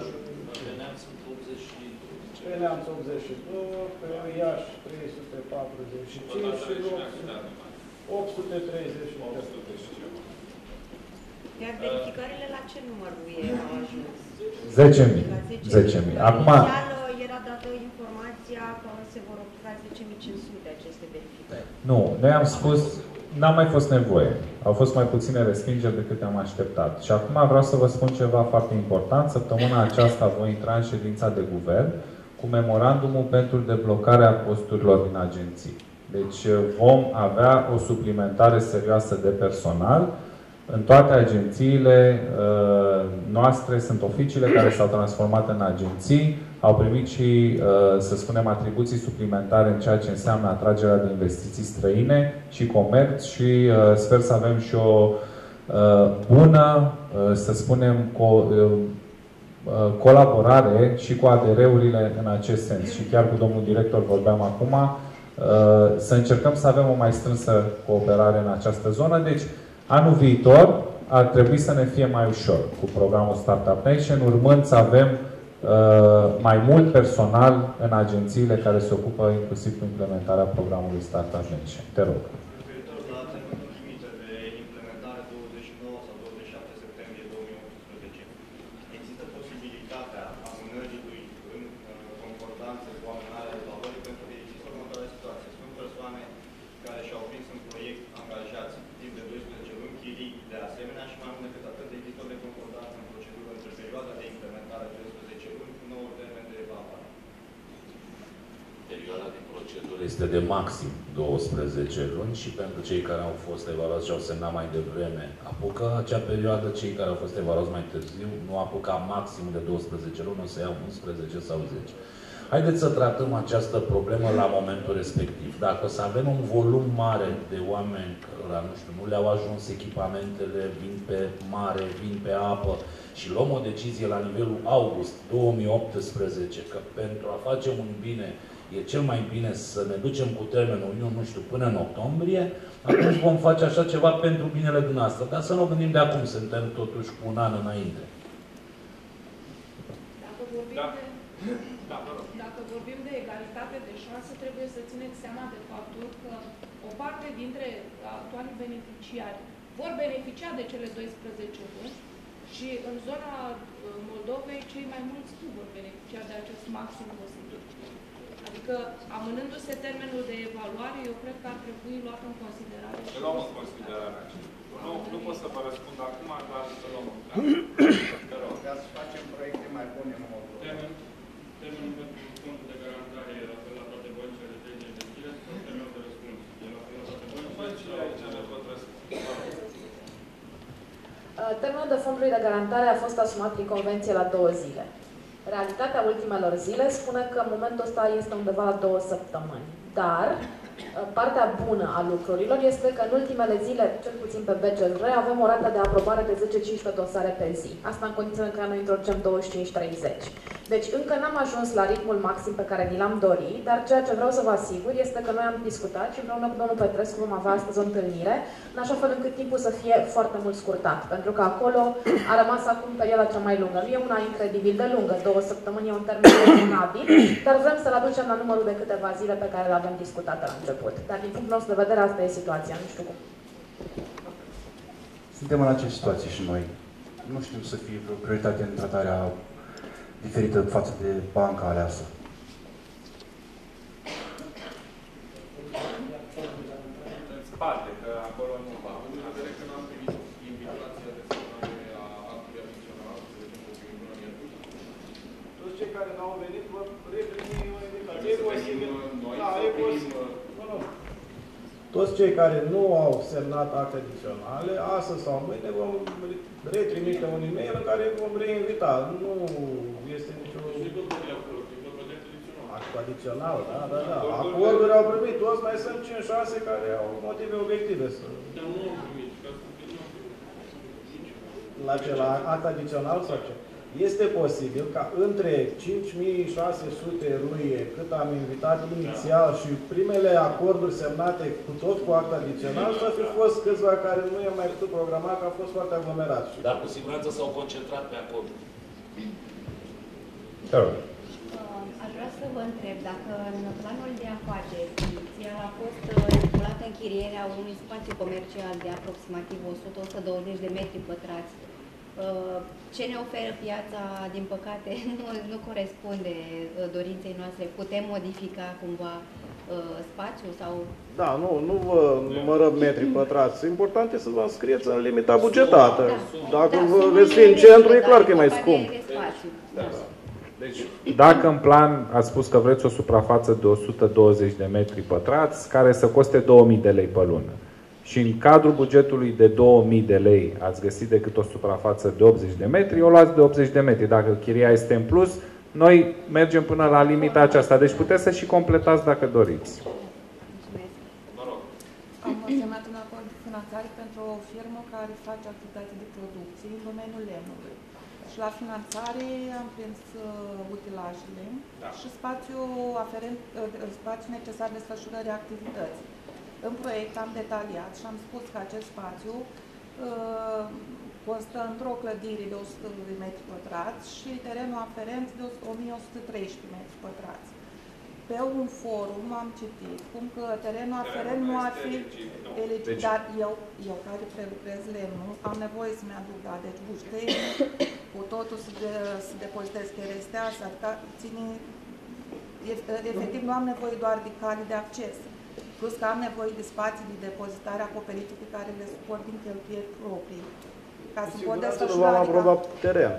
Neamț sunt 82. Pe Neamț 82, pe Iași 345 și 830. 830 Iar verificările la ce număr UE au ajuns? 10.000. La 10.000. Acum, Inițial uh, era dată informația că se vor ocupa 10.500 de aceste verificări. nu, noi am spus, n-a mai fost nevoie. Au fost mai puține respingeri decât am așteptat. Și acum vreau să vă spun ceva foarte important. Săptămâna aceasta voi intra în ședința de guvern cu memorandumul pentru deblocarea costurilor din agenții. Deci vom avea o suplimentare serioasă de personal. În toate agențiile uh, noastre sunt oficiile care s-au transformat în agenții, au primit și, uh, să spunem, atribuții suplimentare în ceea ce înseamnă atragerea de investiții străine și comerț și uh, sper să avem și o bună, să spunem, co- colaborare și cu ADR-urile în acest sens. Și chiar cu domnul director vorbeam acum, să încercăm să avem o mai strânsă cooperare în această zonă. Deci, Anul viitor ar trebui să ne fie mai ușor cu programul Startup Nation, urmând să avem uh, mai mult personal în agențiile care se ocupă inclusiv cu implementarea programului Startup Nation. Te rog. Referitor la termenul limită de implementare 29 sau 27 septembrie 2018, există posibilitatea amânării lui în uh, concordanță cu amânarea evaluării pentru că există următoarea situație. Sunt persoane care și-au prins în proiect angajați timp de 12 luni, chirii de asemenea și mai mult decât atât există o neconcordanță în procedură între perioada de implementare 12 luni cu noul termen de evaluare. Perioada de procedură este de maxim 12 luni și pentru cei care au fost evaluați și au semnat mai devreme apucă acea perioadă, cei care au fost evaluați mai târziu nu apucă maxim de 12 luni, o să iau 11 sau 10. Haideți să tratăm această problemă la momentul respectiv. Dacă o să avem un volum mare de oameni cărora, nu știu, nu le-au ajuns echipamentele, vin pe mare, vin pe apă și luăm o decizie la nivelul august 2018 că pentru a face un bine e cel mai bine să ne ducem cu termenul, eu nu știu, până în octombrie, atunci vom face așa ceva pentru binele dumneavoastră. Dar să nu gândim de acum, suntem totuși cu un an înainte. Dacă vorbim, Da. de, Da, vă rog. dacă vorbim de egalitate de șanse, trebuie să țineți seama de faptul că o parte dintre actualii beneficiari vor beneficia de cele 12 luni și în zona uh, Moldovei cei mai mulți nu vor beneficia de acest maxim posibil. Adică, amânându-se termenul de evaluare, eu cred că ar trebui luat în considerare și Să luăm în considerare acest lucru. Nu, nu pot să vă răspund acum, dar să luăm în Te rog. Ca să facem proiecte mai bune în Moldova. Termen, termenul pentru fondul de garantare e la fel la toate băncile de 30 de zile sau termenul de răspuns e la fel la toate băncile? Băncile aici ne pot răspunde. Uh, Termenul de fondului de garantare a fost asumat prin convenție la două zile. Realitatea ultimelor zile spune că în momentul ăsta este undeva la două săptămâni. Dar uh, partea bună a lucrurilor este că în ultimele zile, cel puțin pe BCR, avem o rată de aprobare de 10-15 dosare pe zi. Asta în condițiile în care noi introducem 25-30. Deci încă n-am ajuns la ritmul maxim pe care ni l-am dorit, dar ceea ce vreau să vă asigur este că noi am discutat și împreună cu domnul Petrescu vom avea astăzi o întâlnire, în așa fel încât timpul să fie foarte mult scurtat, pentru că acolo a rămas acum perioada cea mai lungă. Nu e una incredibil de lungă, două săptămâni e un termen rezonabil, dar vrem să-l aducem la numărul de câteva zile pe care le-avem discutat la început. Dar din punctul nostru de vedere asta e situația, nu știu cum. Suntem în aceeași situație și noi. Nu știm să fie vreo prioritate în tratarea diferită față de banca aleasă. În spate, că acolo nu va. În vedere că n-am primit invitația de semnare a actului adițional, să vedem o până miercuri. Toți cei care n-au venit vor reprimi o invitație. Trebuie E să posibil. venim noi, Da, să e primim, posibil. Nu, nu. Toți cei care nu au semnat acte adiționale, astăzi sau mâine vom retrimite un e-mail în care vom reinvita. Nu este nicio... Actul adițional, da, da, da. Acorduri au primit toți, mai sunt 5-6 care au motive obiective să... Dar nu am primit, ca să nu am primit. La ce? La act adițional sau ce? Este posibil ca între 5600 ruie cât am invitat inițial și primele acorduri semnate cu tot cu act adițional să fi fost câțiva care nu i-am mai putut programa, că au fost foarte aglomerați. Dar cu siguranță s-au concentrat pe acord. Aș vrea să vă întreb dacă în planul de afaceri inițial a fost uh, stipulată închirierea unui spațiu comercial de aproximativ 100-120 de metri pătrați. Uh, Ce ne oferă piața, din păcate, nu, nu corespunde uh, dorinței noastre. Putem modifica cumva uh, spațiul sau Da, nu, nu vă numărăm metri pătrați. Important e să vă înscrieți în limita bugetată. Dacă vă veți fi în centru, e clar că e mai scump. Deci, dacă în plan ați spus că vreți o suprafață de 120 de metri pătrați, care să coste 2000 de lei pe lună, și în cadrul bugetului de 2000 de lei ați găsit decât o suprafață de 80 de metri, o luați de 80 de metri. Dacă chiria este în plus, noi mergem până la limita aceasta. Deci puteți să și completați dacă doriți. Am semnat un acord de finanțare pentru o firmă care face activități de producție în domeniul lemnului. Și la finanțare am prins uh, utilajele Da. și spațiul aferent, uh, spațiu necesar desfășurării activității. În proiect am detaliat și am spus că acest spațiu uh, constă într-o clădire de 100 de metri pătrați și terenul aferent de 1113 metri pătrați. Pe un forum am citit cum că terenul aferent nu ar fi eligibil, Deci- dar eu, eu care prelucrez lemnul, am nevoie să-mi aduc, da, deci buștei, cu totul să, de, să depozitez cherestea, să adică ține, e- efectiv nu am nevoie doar de cale de acces, plus că am nevoie de spații de depozitare acoperite pe care le suport din cheltuieli proprii, ca să pot Siguranță nu desfășura. v-am adică- aprobat teren.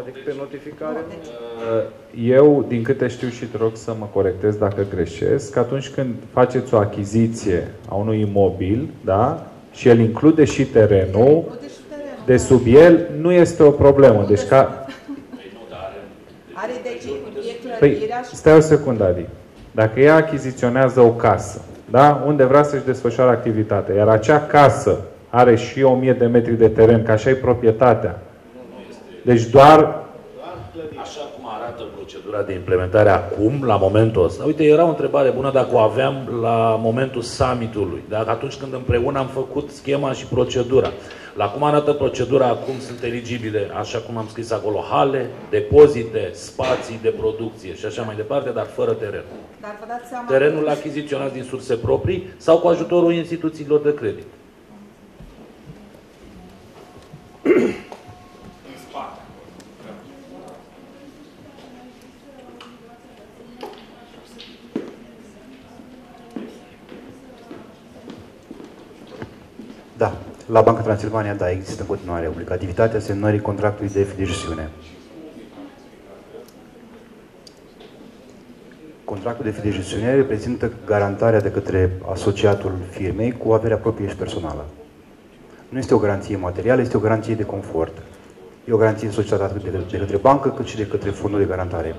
Adică pe notificare. Nu, deci- Eu, din câte știu și te rog să mă corectez dacă greșesc, atunci când faceți o achiziție a unui imobil, da, și el include și terenul, de sub el nu este o problemă. Deci ca, Are deci e Păi, clădirea și stai o secundă, Adi. Dacă ea achiziționează o casă, da? unde vrea să-și desfășoare activitatea, iar acea casă are și 1000 de metri de teren, ca așa e proprietatea. Deci doar Așa cum arată procedura de implementare acum, la momentul ăsta. Uite, era o întrebare bună dacă o aveam la momentul summitului, dacă atunci când împreună am făcut schema și procedura. La cum arată procedura acum sunt eligibile, așa cum am scris acolo, hale, depozite, spații de producție și așa mai departe, dar fără teren. Dar vă dați seama Terenul achiziționat din surse proprii sau cu ajutorul instituțiilor de credit. Da, la Banca Transilvania, da, există în continuare obligativitatea semnării contractului de fideiusiune. Contractul de fideiusiune reprezintă garantarea de către asociatul firmei cu averea proprie și personală. Nu este o garanție materială, este o garanție de confort. E o garanție societată atât de, de către bancă cât și de către fondul de garantare.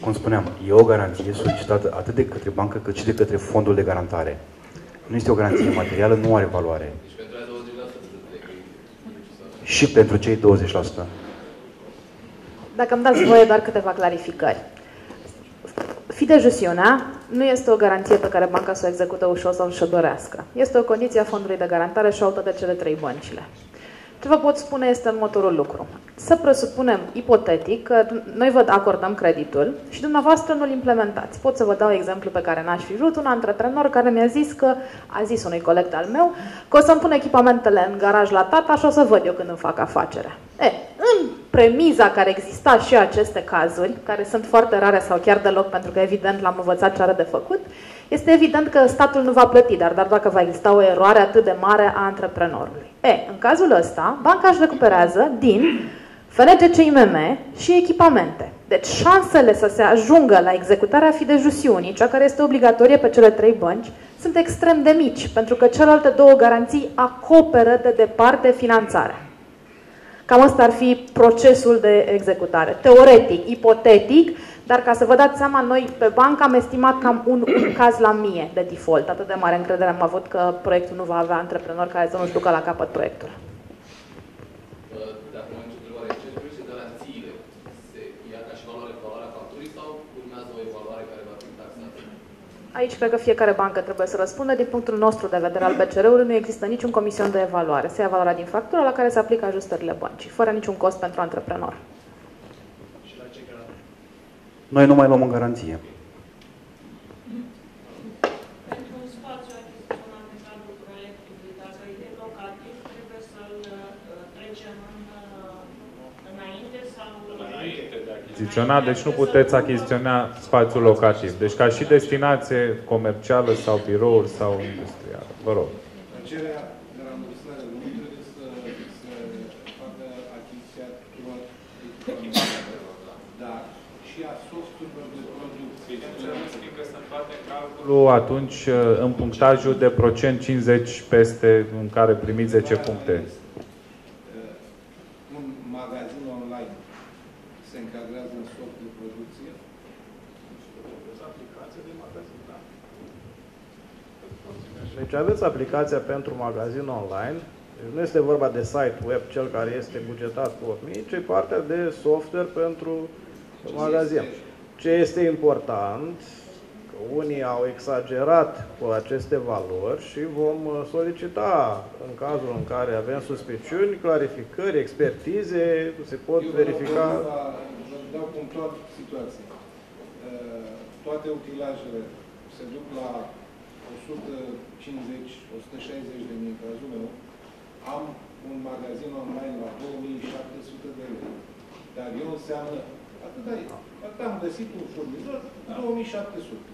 Cum spuneam, e o garanție solicitată atât de către bancă cât și de către fondul de garantare. Nu este o garanție materială, nu are valoare. Deci pentru aia 20% să trecă. Și pentru cei 20%. Dacă îmi dați voie, doar câteva clarificări. Fidejusiunea nu este o garanție pe care banca să o execută ușor sau să o dorească. Este o condiție a fondului de garantare și aută de cele trei băncile. Ce vă pot spune este următorul lucru. Să presupunem ipotetic că noi vă acordăm creditul și dumneavoastră nu-l implementați. Pot să vă dau exemplu pe care n-aș fi vrut. Un antreprenor care mi-a zis că, a zis unui coleg al meu, că o să-mi pun echipamentele în garaj la tata și o să văd eu când îmi fac afacerea. E, în premiza care exista și aceste cazuri, care sunt foarte rare sau chiar deloc, pentru că evident l-am învățat ce are de făcut, este evident că statul nu va plăti, dar doar dacă va exista o eroare atât de mare a antreprenorului. E, în cazul ăsta, banca își recuperează din FNGC IMM și echipamente. Deci șansele să se ajungă la executarea fidejusiunii, cea care este obligatorie pe cele trei bănci, sunt extrem de mici, pentru că celelalte două garanții acoperă de departe finanțarea. Cam ăsta ar fi procesul de executare. Teoretic, ipotetic, dar ca să vă dați seama, noi pe bancă am estimat cam un, un caz la mie de default. Atât de mare încredere am avut că proiectul nu va avea antreprenori care să nu-și ducă la capăt proiectul. Dacă mai încerc întrebare, ce privește garanțiile, se ia ca și valoare valoarea facturii sau urmează o evaluare care va fi taxată? Aici cred că fiecare bancă trebuie să răspundă. Din punctul nostru de vedere al BCR-ului nu există niciun comision de evaluare. Se ia valoarea din factură la care se aplică ajustările băncii, fără niciun cost pentru antreprenor. Noi nu mai luăm în garanție. Pentru un spațiu achiziționat în cadrul proiectului, dacă e locativ, trebuie să-l uh, trecem în, uh, înainte sau... Înainte de achiziționat, deci nu puteți achiziționa spațiul locativ. Deci ca și destinație comercială sau birouri sau industrială. Vă rog. Cererea de rambursare nu trebuie să, să facă achiziția tuturor echipamentelor, dar și a softurilor de producție. că sunt toate calculul atunci în punctajul de procent 50 peste în care primiți 10 puncte. Un magazin online se încadrează în soft de producție? aplicație de magazin, da. Deci aveți aplicația pentru magazin online. Deci nu este vorba de site web, cel care este bugetat cu 8.000, ci partea de software pentru magazin. Ce este important, că unii au exagerat cu aceste valori și vom uh, solicita, în cazul în care avem suspiciuni, clarificări, expertize, se pot Eu verifica... Vă, vă dau punctual situația. Uh, Toate utilajele se duc la 150, 160 de mii, în cazul meu. Am un magazin online la 2700 de lei. Dar eu înseamnă, atât, ai, atât am găsit un furnizor, 2700.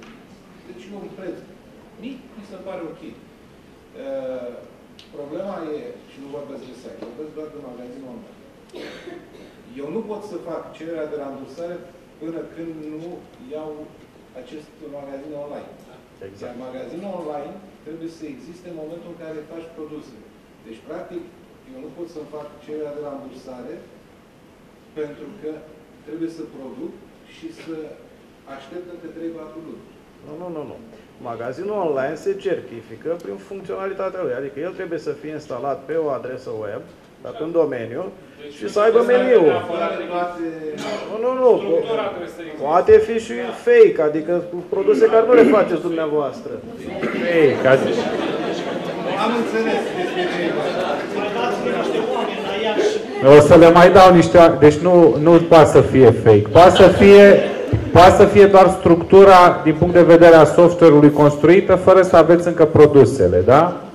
Deci e un preț mic, mi se pare ok. Uh, problema e, și nu vorbesc de site, vorbesc doar de magazin online. Eu nu pot să fac cererea de rambursare până când nu iau acest magazin online. Exact. Iar magazinul online trebuie să existe în momentul în care faci produse. Deci, practic, eu nu pot să-mi fac cererea de rambursare pentru că trebuie să produc și să aștept între 3-4 luni. Nu, nu, nu, nu. Magazinul online se certifică prin funcționalitatea lui, adică el trebuie să fie instalat pe o adresă web, dar în domeniu, și să aibă meniul. Nu, nu, nu. Poate fi și fake, adică cu produse care nu le faceți dumneavoastră. Fake, adică... Am înțeles despre ce e O să le mai dau niște... Deci nu, nu poate să fie fake. Poate să fie, poate să fie doar structura din punct de vedere a software-ului construită, fără să aveți încă produsele, da?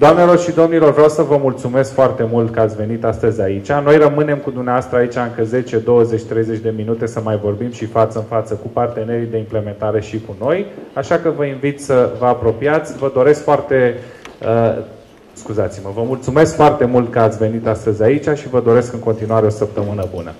Doamnelor și domnilor, vreau să vă mulțumesc foarte mult că ați venit astăzi aici. Noi rămânem cu dumneavoastră aici încă 10, 20, 30 de minute să mai vorbim și față în față cu partenerii de implementare și cu noi. Așa că vă invit să vă apropiați. Vă doresc foarte... Uh, scuzați-mă, vă mulțumesc foarte mult că ați venit astăzi aici și vă doresc în continuare o săptămână bună.